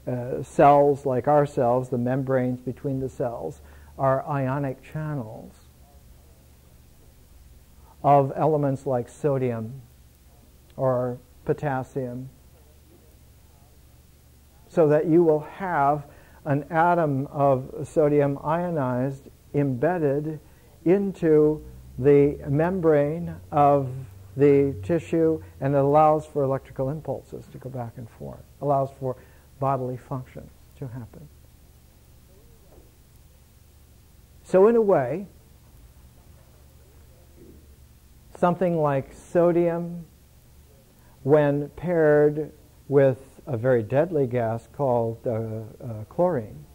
uh, cells like our cells, the membranes between the cells, are ionic channels of elements like sodium or potassium, so that you will have an atom of sodium ionized embedded into the membrane of the tissue and it allows for electrical impulses to go back and forth, allows for bodily functions to happen. So, in a way, something like sodium, when paired with a very deadly gas called uh, uh, chlorine,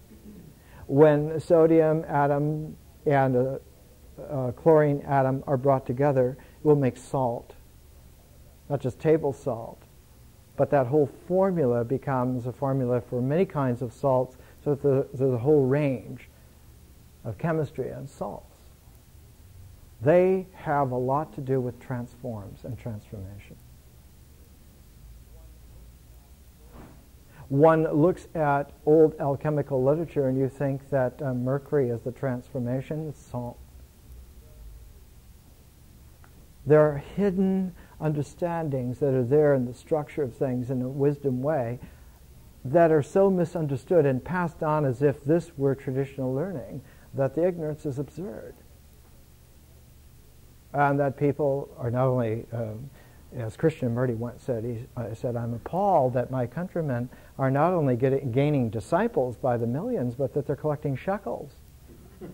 when sodium atom and a, a chlorine atom are brought together, it will make salt, not just table salt, but that whole formula becomes a formula for many kinds of salts, so there's a whole range of chemistry and salts. They have a lot to do with transforms and transformation. One looks at old alchemical literature and you think that uh, mercury is the transformation, it's salt. There are hidden understandings that are there in the structure of things in a wisdom way that are so misunderstood and passed on as if this were traditional learning that the ignorance is absurd. And that people are not only, um, as Krishnamurti once said, he uh, said, I'm appalled that my countrymen are not only getting, gaining disciples by the millions, but that they're collecting shekels.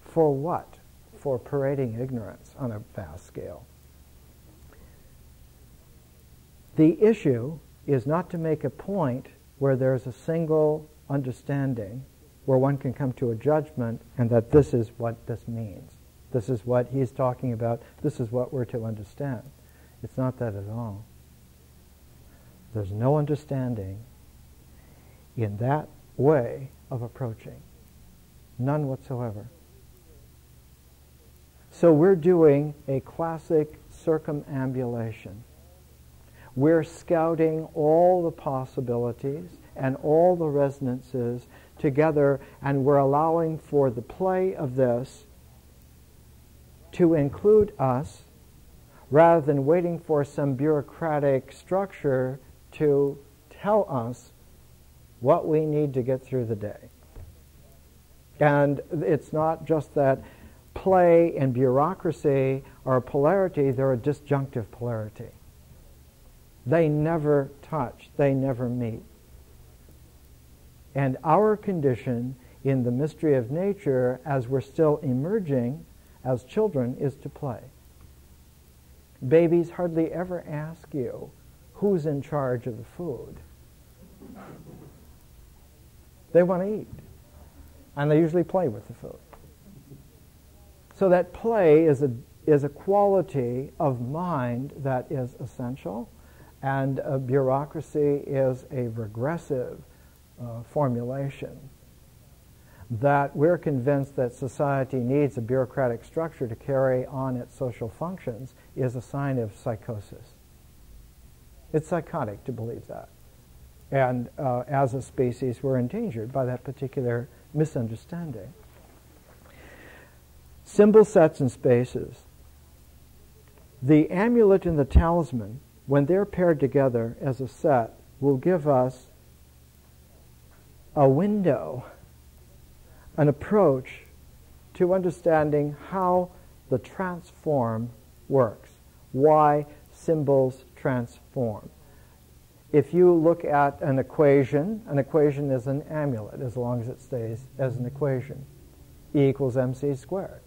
For what? For parading ignorance on a vast scale. The issue is not to make a point where there's a single understanding where one can come to a judgment and that this is what this means. This is what he's talking about. This is what we're to understand. It's not that at all. There's no understanding in that way of approaching. None whatsoever. So we're doing a classic circumambulation. We're scouting all the possibilities and all the resonances together, and we're allowing for the play of this to include us rather than waiting for some bureaucratic structure to tell us what we need to get through the day. And it's not just that play and bureaucracy are a polarity, they're a disjunctive polarity. They never touch, they never meet. And our condition in the mystery of nature, as we're still emerging as children, is to play. Babies hardly ever ask you who's in charge of the food. They want to eat. And they usually play with the food. So that play is a, is a quality of mind that is essential, and bureaucracy is a regressive uh, formulation. That we're convinced that society needs a bureaucratic structure to carry on its social functions is a sign of psychosis. It's psychotic to believe that. And uh, as a species, we're endangered by that particular misunderstanding. Symbol sets and spaces. The amulet and the talisman, when they're paired together as a set, will give us a window, an approach to understanding how the transform works, why symbols transform if you look at an equation, an equation is an amulet as long as it stays as an equation. E equals mc squared.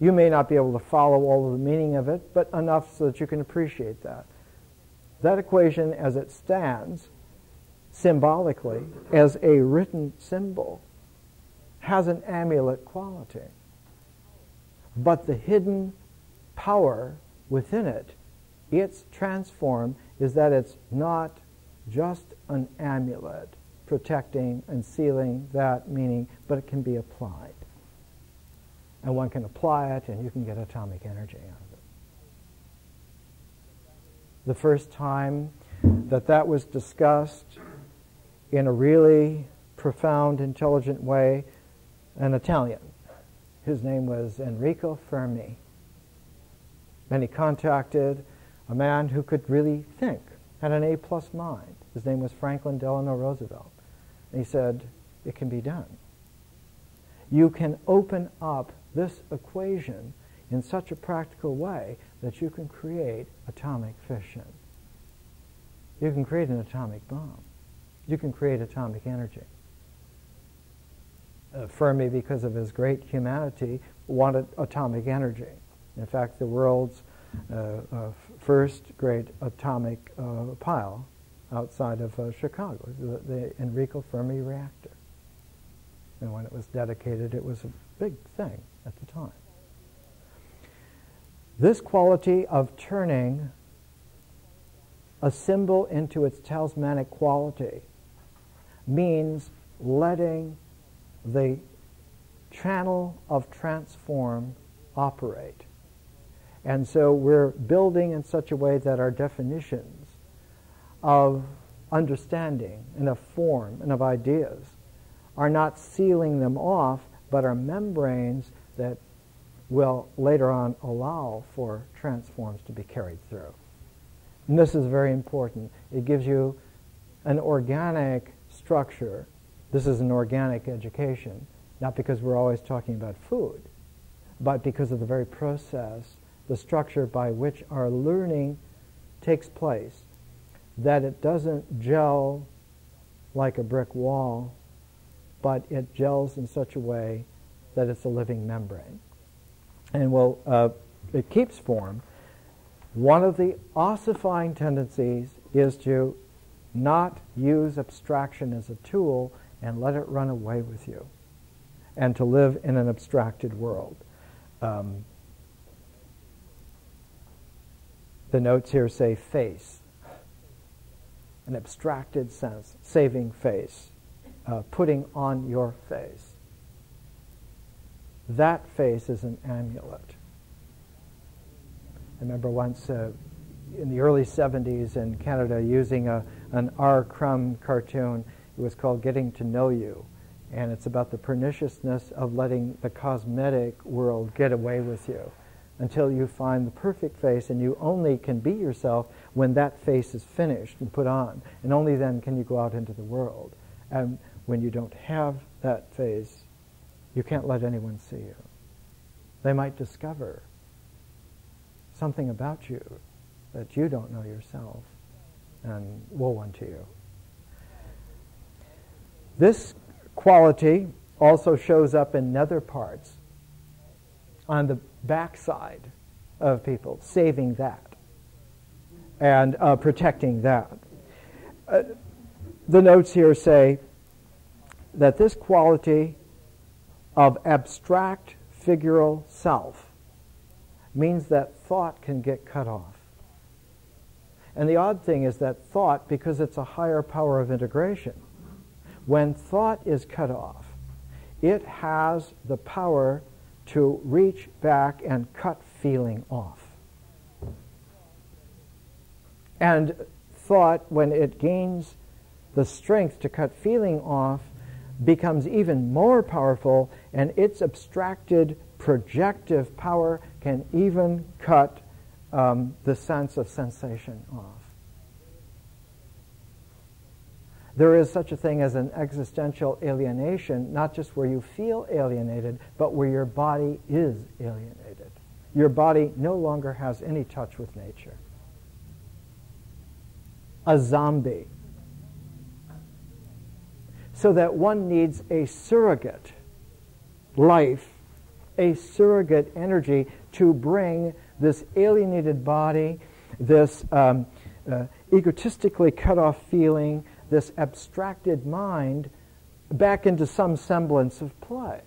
You may not be able to follow all of the meaning of it, but enough so that you can appreciate that. That equation, as it stands, symbolically, as a written symbol, has an amulet quality. But the hidden power within it its transform is that it's not just an amulet protecting and sealing that meaning, but it can be applied. And one can apply it and you can get atomic energy out of it. The first time that that was discussed in a really profound, intelligent way, an Italian. His name was Enrico Fermi. And he contacted a man who could really think, had an A plus mind. His name was Franklin Delano Roosevelt. And he said, it can be done. You can open up this equation in such a practical way that you can create atomic fission. You can create an atomic bomb. You can create atomic energy. Uh, Fermi, because of his great humanity, wanted atomic energy. In fact, the world's uh, uh, first great atomic uh, pile outside of Chicago, the, the Enrico Fermi reactor. And when it was dedicated, it was a big thing at the time. This quality of turning a symbol into its talismanic quality means letting the channel of transform operate. And so we're building in such a way that our definitions of understanding and of form and of ideas are not sealing them off, but are membranes that will later on allow for transforms to be carried through. And this is very important. It gives you an organic structure. This is an organic education, not because we're always talking about food, but because of the very process the structure by which our learning takes place, that it doesn't gel like a brick wall, but it gels in such a way that it's a living membrane. And well, uh, it keeps form. One of the ossifying tendencies is to not use abstraction as a tool and let it run away with you, and to live in an abstracted world. Um, the notes here say face, an abstracted sense, saving face, uh, putting on your face. That face is an amulet. I remember once uh, in the early 70s in Canada using a, an R. Crumb cartoon. It was called Getting to Know You. And it's about the perniciousness of letting the cosmetic world get away with you until you find the perfect face, and you only can be yourself when that face is finished and put on. And only then can you go out into the world. And when you don't have that face, you can't let anyone see you. They might discover something about you that you don't know yourself, and woe unto you. This quality also shows up in nether parts on the backside of people, saving that and uh, protecting that. Uh, the notes here say that this quality of abstract figural self means that thought can get cut off. And the odd thing is that thought, because it's a higher power of integration, when thought is cut off, it has the power to reach back and cut feeling off. And thought, when it gains the strength to cut feeling off, becomes even more powerful, and its abstracted projective power can even cut um, the sense of sensation off. There is such a thing as an existential alienation, not just where you feel alienated, but where your body is alienated. Your body no longer has any touch with nature. A zombie. So that one needs a surrogate life, a surrogate energy to bring this alienated body, this um, uh, egotistically cut off feeling, this abstracted mind back into some semblance of play.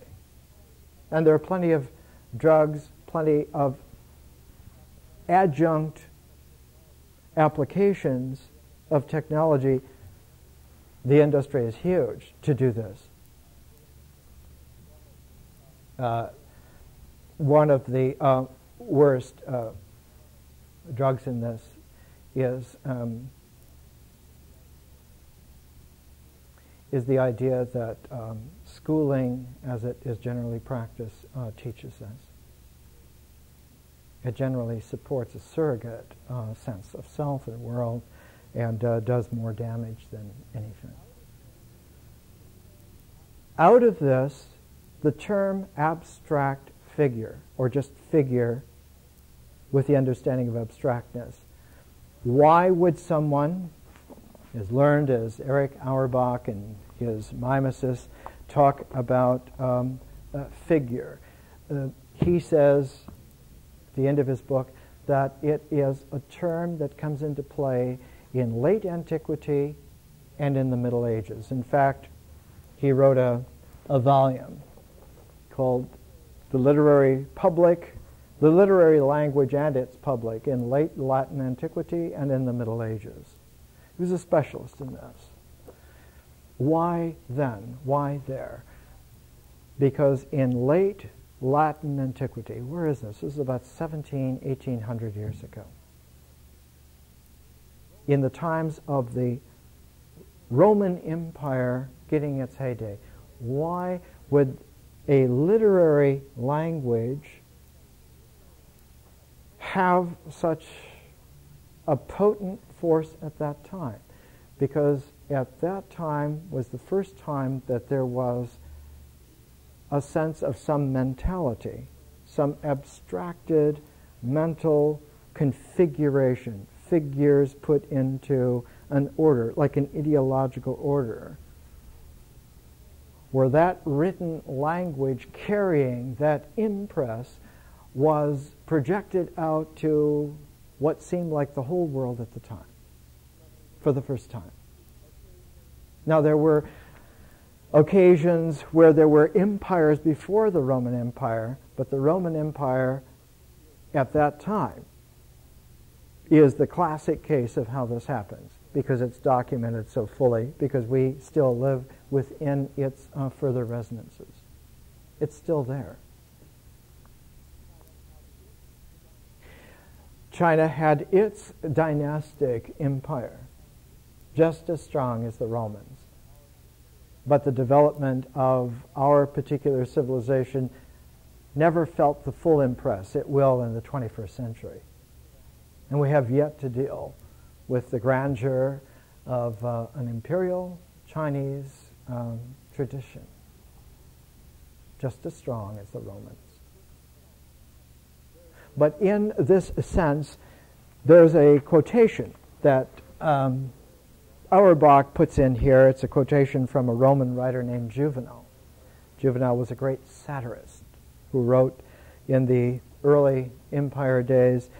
And there are plenty of drugs, plenty of adjunct applications of technology. The industry is huge to do this. Uh, one of the uh, worst uh, drugs in this is um, is the idea that um, schooling, as it is generally practiced, uh, teaches us. It generally supports a surrogate uh, sense of self and world and uh, does more damage than anything. Out of this, the term abstract figure, or just figure with the understanding of abstractness. Why would someone, as learned as Erich Auerbach and his mimesis, talk about um, figure? Uh, he says, at the end of his book, that it is a term that comes into play in late antiquity and in the Middle Ages. In fact, he wrote a, a volume called The Literary Public the literary language and its public in late Latin antiquity and in the Middle Ages. He was a specialist in this. Why then? Why there? Because in late Latin antiquity, where is this? This is about 17, 1800 years ago. In the times of the Roman Empire getting its heyday, why would a literary language have such a potent force at that time because at that time was the first time that there was a sense of some mentality, some abstracted mental configuration, figures put into an order, like an ideological order. where that written language carrying that impress was projected out to what seemed like the whole world at the time for the first time. Now, there were occasions where there were empires before the Roman Empire, but the Roman Empire at that time is the classic case of how this happens because it's documented so fully, because we still live within its uh, further resonances. It's still there. China had its dynastic empire just as strong as the Romans. But the development of our particular civilization never felt the full impress. It will in the 21st century. And we have yet to deal with the grandeur of uh, an imperial Chinese um, tradition, just as strong as the Romans. But in this sense, there's a quotation that um, Auerbach puts in here. It's a quotation from a Roman writer named Juvenal. Juvenal was a great satirist who wrote in the early empire days.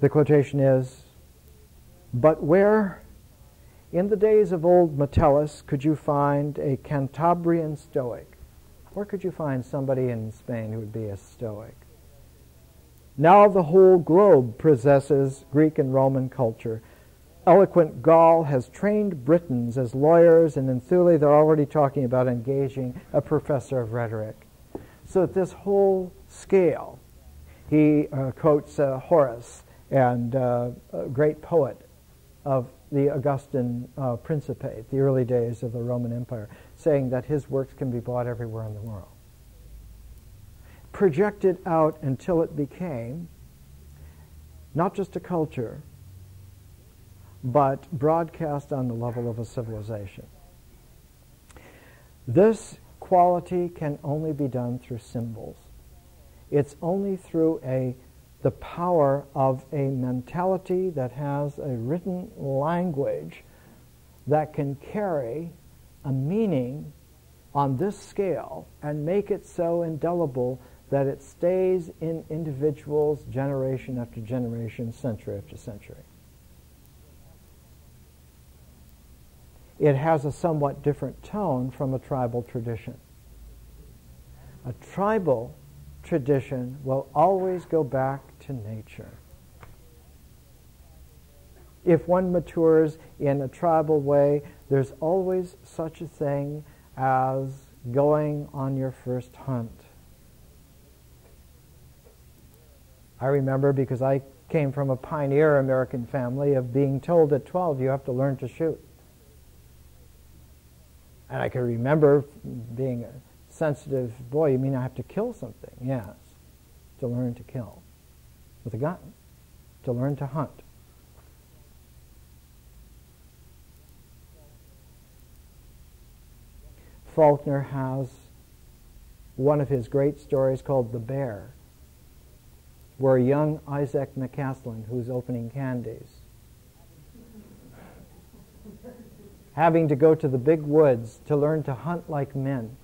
The quotation is But where in the days of old Metellus could you find a Cantabrian Stoic? Where could you find somebody in Spain who would be a Stoic? Now the whole globe possesses Greek and Roman culture. Eloquent Gaul has trained Britons as lawyers, and in Thule they're already talking about engaging a professor of rhetoric. So at this whole scale, he uh, quotes uh, Horace and uh, a great poet of the Augustan uh, Principate, the early days of the Roman Empire, saying that his works can be bought everywhere in the world projected out until it became not just a culture, but broadcast on the level of a civilization. This quality can only be done through symbols. It's only through a the power of a mentality that has a written language that can carry a meaning on this scale and make it so indelible that it stays in individuals generation after generation, century after century. It has a somewhat different tone from a tribal tradition. A tribal tradition will always go back to nature. If one matures in a tribal way, there's always such a thing as going on your first hunt I remember because I came from a pioneer American family of being told at 12 you have to learn to shoot. And I can remember being a sensitive boy, you mean I have to kill something? Yes, to learn to kill with a gun, to learn to hunt. Faulkner has one of his great stories called The Bear were young Isaac McCaslin, who's opening Candies. Having to go to the big woods to learn to hunt like men.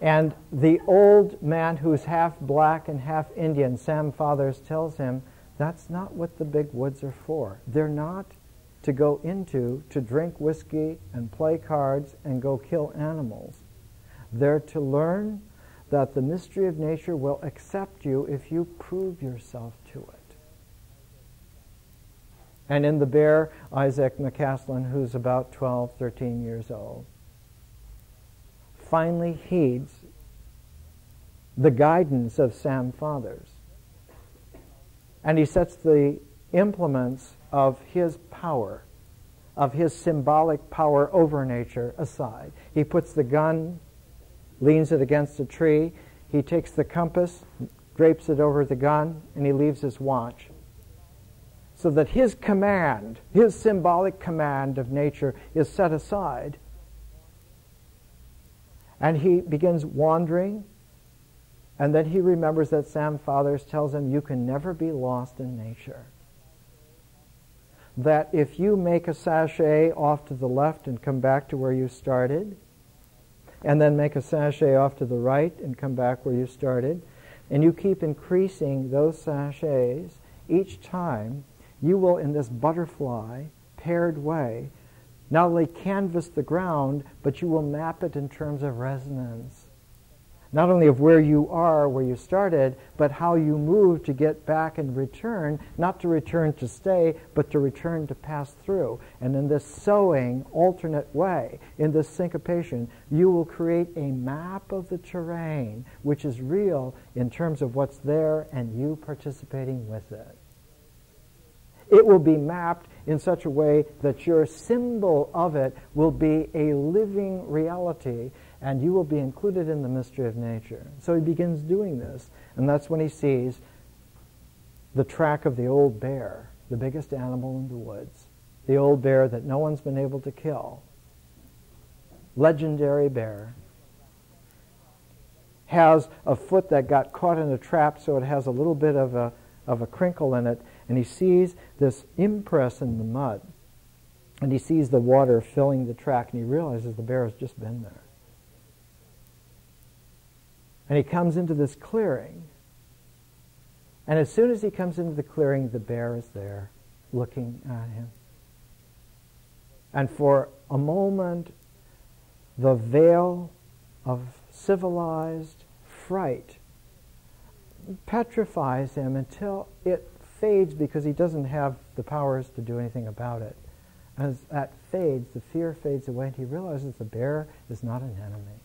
And the old man who's half black and half Indian, Sam Fathers, tells him that's not what the big woods are for. They're not to go into to drink whiskey and play cards and go kill animals. They're to learn that the mystery of nature will accept you if you prove yourself to it. And in the bear, Isaac McCaslin, who's about 12, 13 years old, finally heeds the guidance of Sam Fathers. And he sets the implements of his power, of his symbolic power over nature aside. He puts the gun leans it against a tree. He takes the compass, drapes it over the gun, and he leaves his watch. So that his command, his symbolic command of nature, is set aside. And he begins wandering. And then he remembers that Sam Fathers tells him, You can never be lost in nature. that if you make a sashay off to the left and come back to where you started, and then make a sashay off to the right and come back where you started, and you keep increasing those sashays. Each time, you will, in this butterfly paired way, not only canvas the ground, but you will map it in terms of resonance not only of where you are, where you started, but how you move to get back and return, not to return to stay, but to return to pass through. And in this sewing, alternate way, in this syncopation, you will create a map of the terrain, which is real in terms of what's there and you participating with it. It will be mapped in such a way that your symbol of it will be a living reality and you will be included in the mystery of nature. So he begins doing this, and that's when he sees the track of the old bear, the biggest animal in the woods, the old bear that no one's been able to kill. Legendary bear. Has a foot that got caught in a trap, so it has a little bit of a, of a crinkle in it, and he sees this impress in the mud. And he sees the water filling the track, and he realizes the bear has just been there. And he comes into this clearing. And as soon as he comes into the clearing, the bear is there looking at him. And for a moment, the veil of civilized fright petrifies him until it fades because he doesn't have the powers to do anything about it. As that fades, the fear fades away, and he realizes the bear is not an enemy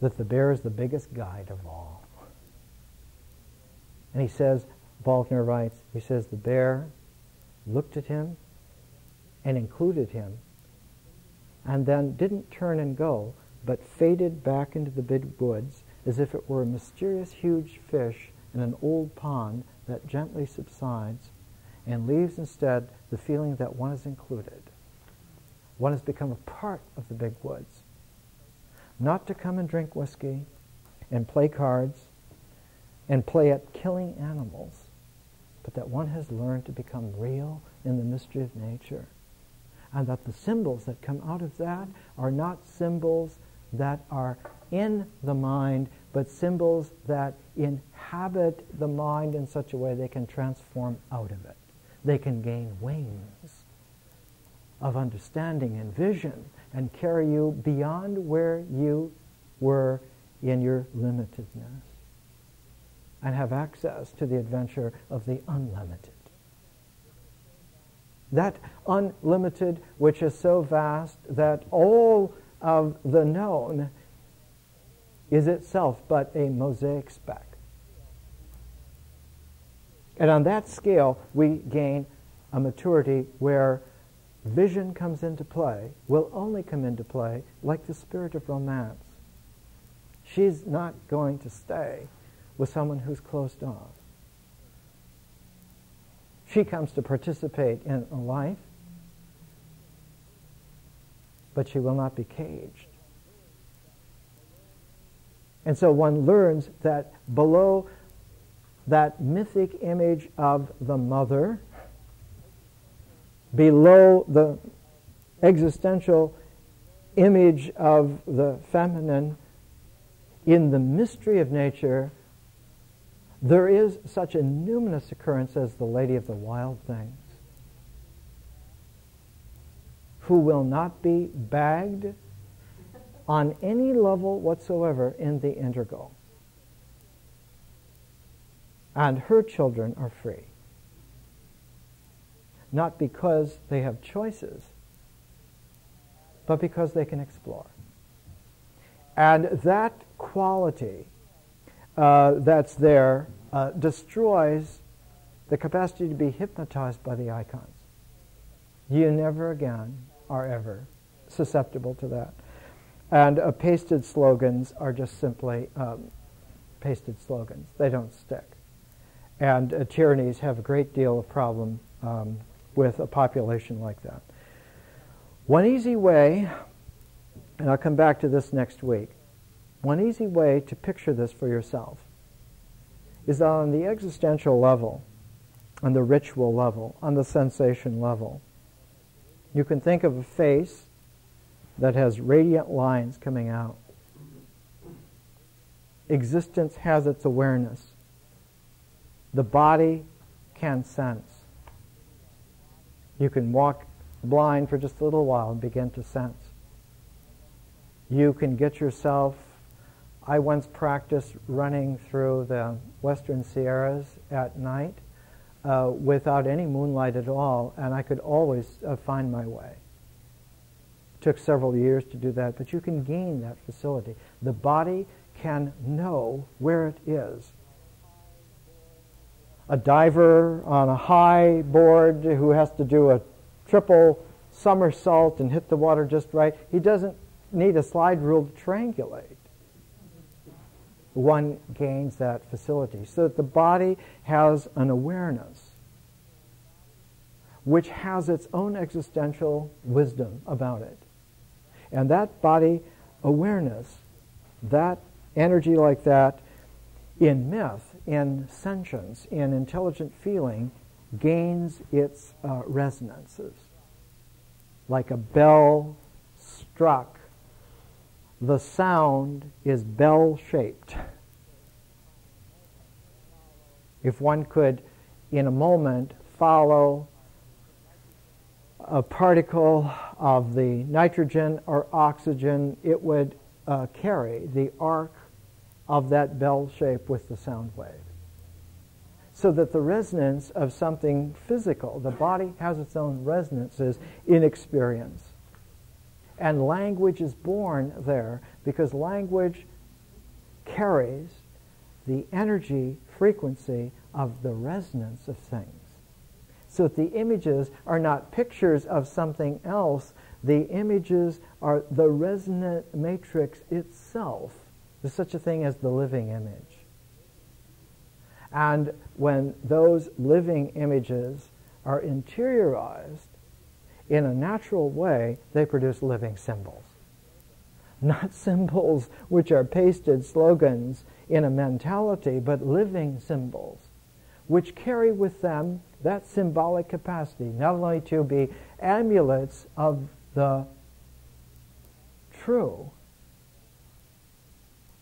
that the bear is the biggest guide of all. And he says, Faulkner writes, he says, the bear looked at him and included him, and then didn't turn and go, but faded back into the big woods as if it were a mysterious huge fish in an old pond that gently subsides and leaves instead the feeling that one is included. One has become a part of the big woods not to come and drink whiskey and play cards and play at killing animals, but that one has learned to become real in the mystery of nature. And that the symbols that come out of that are not symbols that are in the mind, but symbols that inhabit the mind in such a way they can transform out of it. They can gain wings of understanding and vision and carry you beyond where you were in your limitedness and have access to the adventure of the unlimited. That unlimited, which is so vast that all of the known is itself but a mosaic speck. And on that scale, we gain a maturity where vision comes into play, will only come into play like the spirit of romance. She's not going to stay with someone who's closed off. She comes to participate in a life, but she will not be caged. And so one learns that below that mythic image of the mother, below the existential image of the feminine in the mystery of nature, there is such a numinous occurrence as the Lady of the Wild Things, who will not be bagged on any level whatsoever in the integral. And her children are free not because they have choices, but because they can explore. And that quality uh, that's there uh, destroys the capacity to be hypnotized by the icons. You never again are ever susceptible to that. And uh, pasted slogans are just simply um, pasted slogans. They don't stick. And uh, tyrannies have a great deal of problem um, with a population like that. One easy way, and I'll come back to this next week, one easy way to picture this for yourself is that on the existential level, on the ritual level, on the sensation level. You can think of a face that has radiant lines coming out. Existence has its awareness. The body can sense. You can walk blind for just a little while and begin to sense. You can get yourself. I once practiced running through the western Sierras at night uh, without any moonlight at all, and I could always uh, find my way. It took several years to do that, but you can gain that facility. The body can know where it is. A diver on a high board who has to do a triple somersault and hit the water just right, he doesn't need a slide rule to triangulate one gains that facility. So that the body has an awareness which has its own existential wisdom about it. And that body awareness, that energy like that, in myth, in sentience, in intelligent feeling, gains its uh, resonances. Like a bell struck the sound is bell shaped. If one could, in a moment, follow a particle of the nitrogen or oxygen, it would uh, carry the arc of that bell shape with the sound wave. So that the resonance of something physical, the body has its own resonances in experience. And language is born there because language carries the energy frequency of the resonance of things. So that the images are not pictures of something else, the images are the resonant matrix itself. There's such a thing as the living image. And when those living images are interiorized, in a natural way, they produce living symbols. Not symbols which are pasted slogans in a mentality, but living symbols which carry with them that symbolic capacity, not only to be amulets of the true,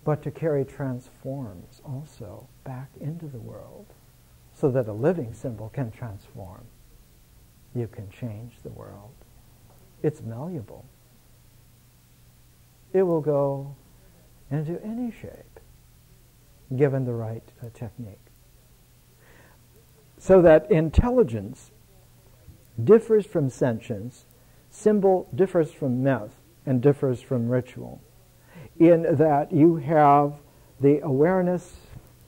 but to carry transforms also back into the world so that a living symbol can transform you can change the world. It's malleable. It will go into any shape, given the right uh, technique. So that intelligence differs from sentience, symbol differs from myth, and differs from ritual, in that you have the awareness,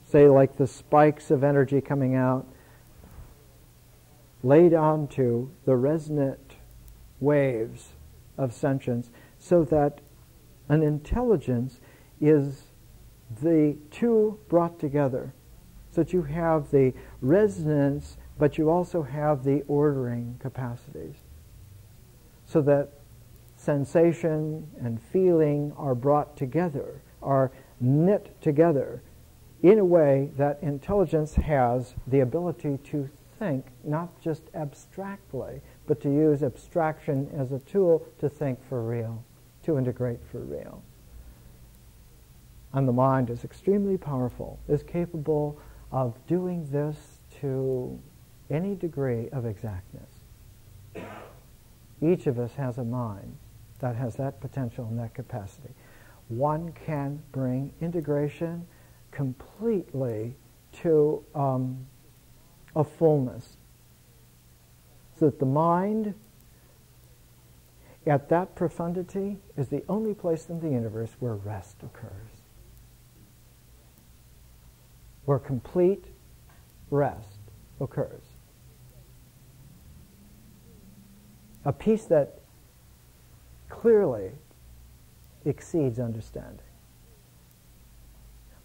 say, like the spikes of energy coming out, laid onto the resonant waves of sentience so that an intelligence is the two brought together. So that you have the resonance, but you also have the ordering capacities. So that sensation and feeling are brought together, are knit together in a way that intelligence has the ability to think, not just abstractly, but to use abstraction as a tool to think for real, to integrate for real. And the mind is extremely powerful, is capable of doing this to any degree of exactness. Each of us has a mind that has that potential and that capacity. One can bring integration completely to um, of fullness. So that the mind at that profundity is the only place in the universe where rest occurs. Where complete rest occurs. A peace that clearly exceeds understanding.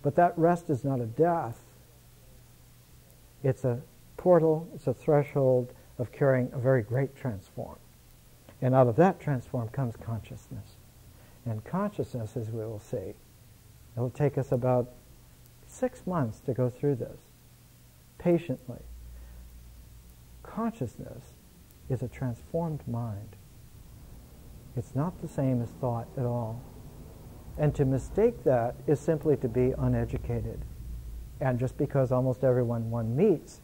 But that rest is not a death, it's a portal, it's a threshold of carrying a very great transform. And out of that transform comes consciousness. And consciousness, as we will see, it will take us about six months to go through this patiently. consciousness is a transformed mind. It's not the same as thought at all. And to mistake that is simply to be uneducated. And just because almost everyone one meets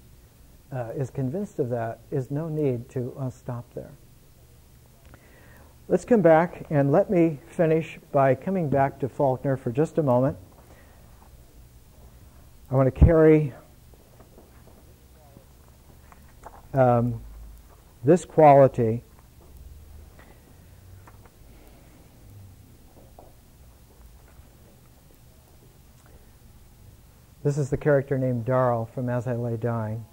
uh, is convinced of that, is no need to uh, stop there. Let's come back and let me finish by coming back to Faulkner for just a moment. I want to carry um, this quality This is the character named Darl from As I Lay Dying.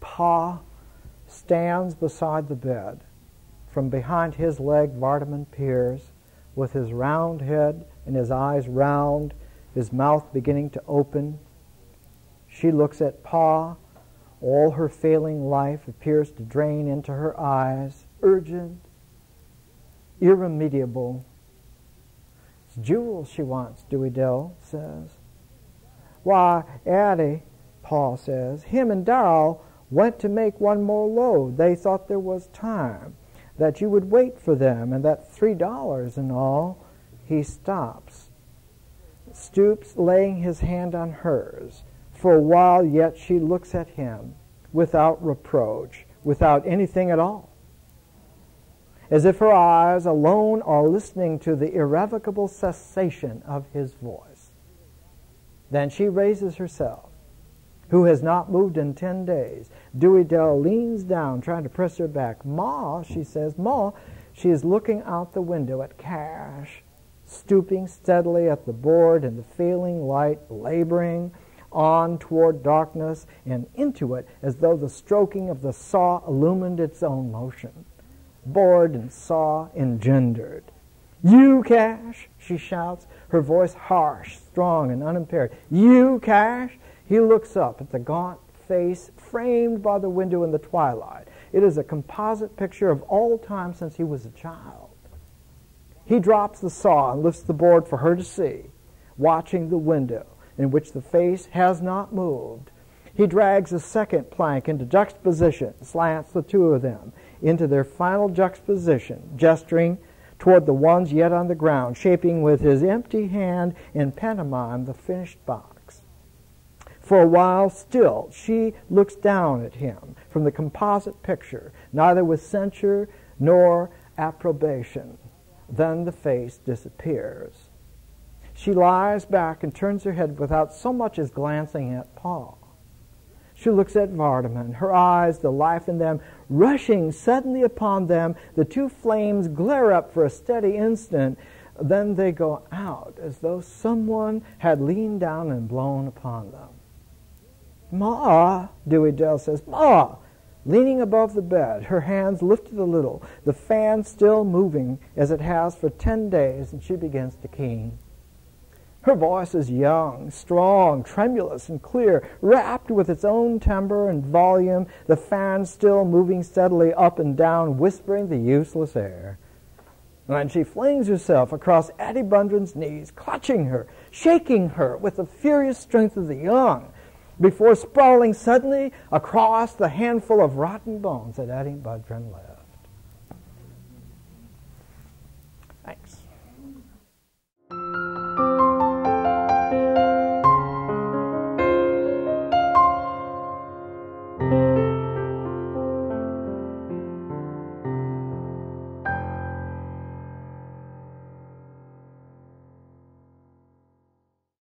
Pa stands beside the bed. From behind his leg, Vardaman peers, with his round head and his eyes round, his mouth beginning to open. She looks at Pa. All her failing life appears to drain into her eyes, urgent, irremediable. Jewels she wants, Dewey Dell says. Why, Addie, Paul says, him and Darl went to make one more load. They thought there was time, that you would wait for them, and that three dollars and all. He stops, stoops, laying his hand on hers. For a while yet she looks at him without reproach, without anything at all. As if her eyes alone are listening to the irrevocable cessation of his voice. Then she raises herself who has not moved in 10 days. Dewey Dell leans down, trying to press her back. Ma, she says, Ma, she is looking out the window at Cash, stooping steadily at the board in the failing light, laboring on toward darkness and into it as though the stroking of the saw illumined its own motion. Board and saw engendered. You, Cash, she shouts, her voice harsh, strong, and unimpaired. You, Cash, he looks up at the gaunt face framed by the window in the twilight. It is a composite picture of all time since he was a child. He drops the saw and lifts the board for her to see, watching the window in which the face has not moved. He drags a second plank into juxtaposition, slants the two of them into their final juxtaposition, gesturing toward the ones yet on the ground, shaping with his empty hand in pantomime the finished box. For a while still, she looks down at him from the composite picture, neither with censure nor approbation. Then the face disappears. She lies back and turns her head without so much as glancing at Pa. She looks at Vardaman, her eyes, the life in them, rushing suddenly upon them. The two flames glare up for a steady instant, then they go out as though someone had leaned down and blown upon them. Ma, Dewey Dell says, Ma, leaning above the bed, her hands lifted a little, the fan still moving as it has for ten days, and she begins to keen. Her voice is young, strong, tremulous, and clear, wrapped with its own timbre and volume, the fan still moving steadily up and down, whispering the useless air. And she flings herself across Addie Bundren's knees, clutching her, shaking her with the furious strength of the young, before sprawling suddenly across the handful of rotten bones that Addie Bundren left.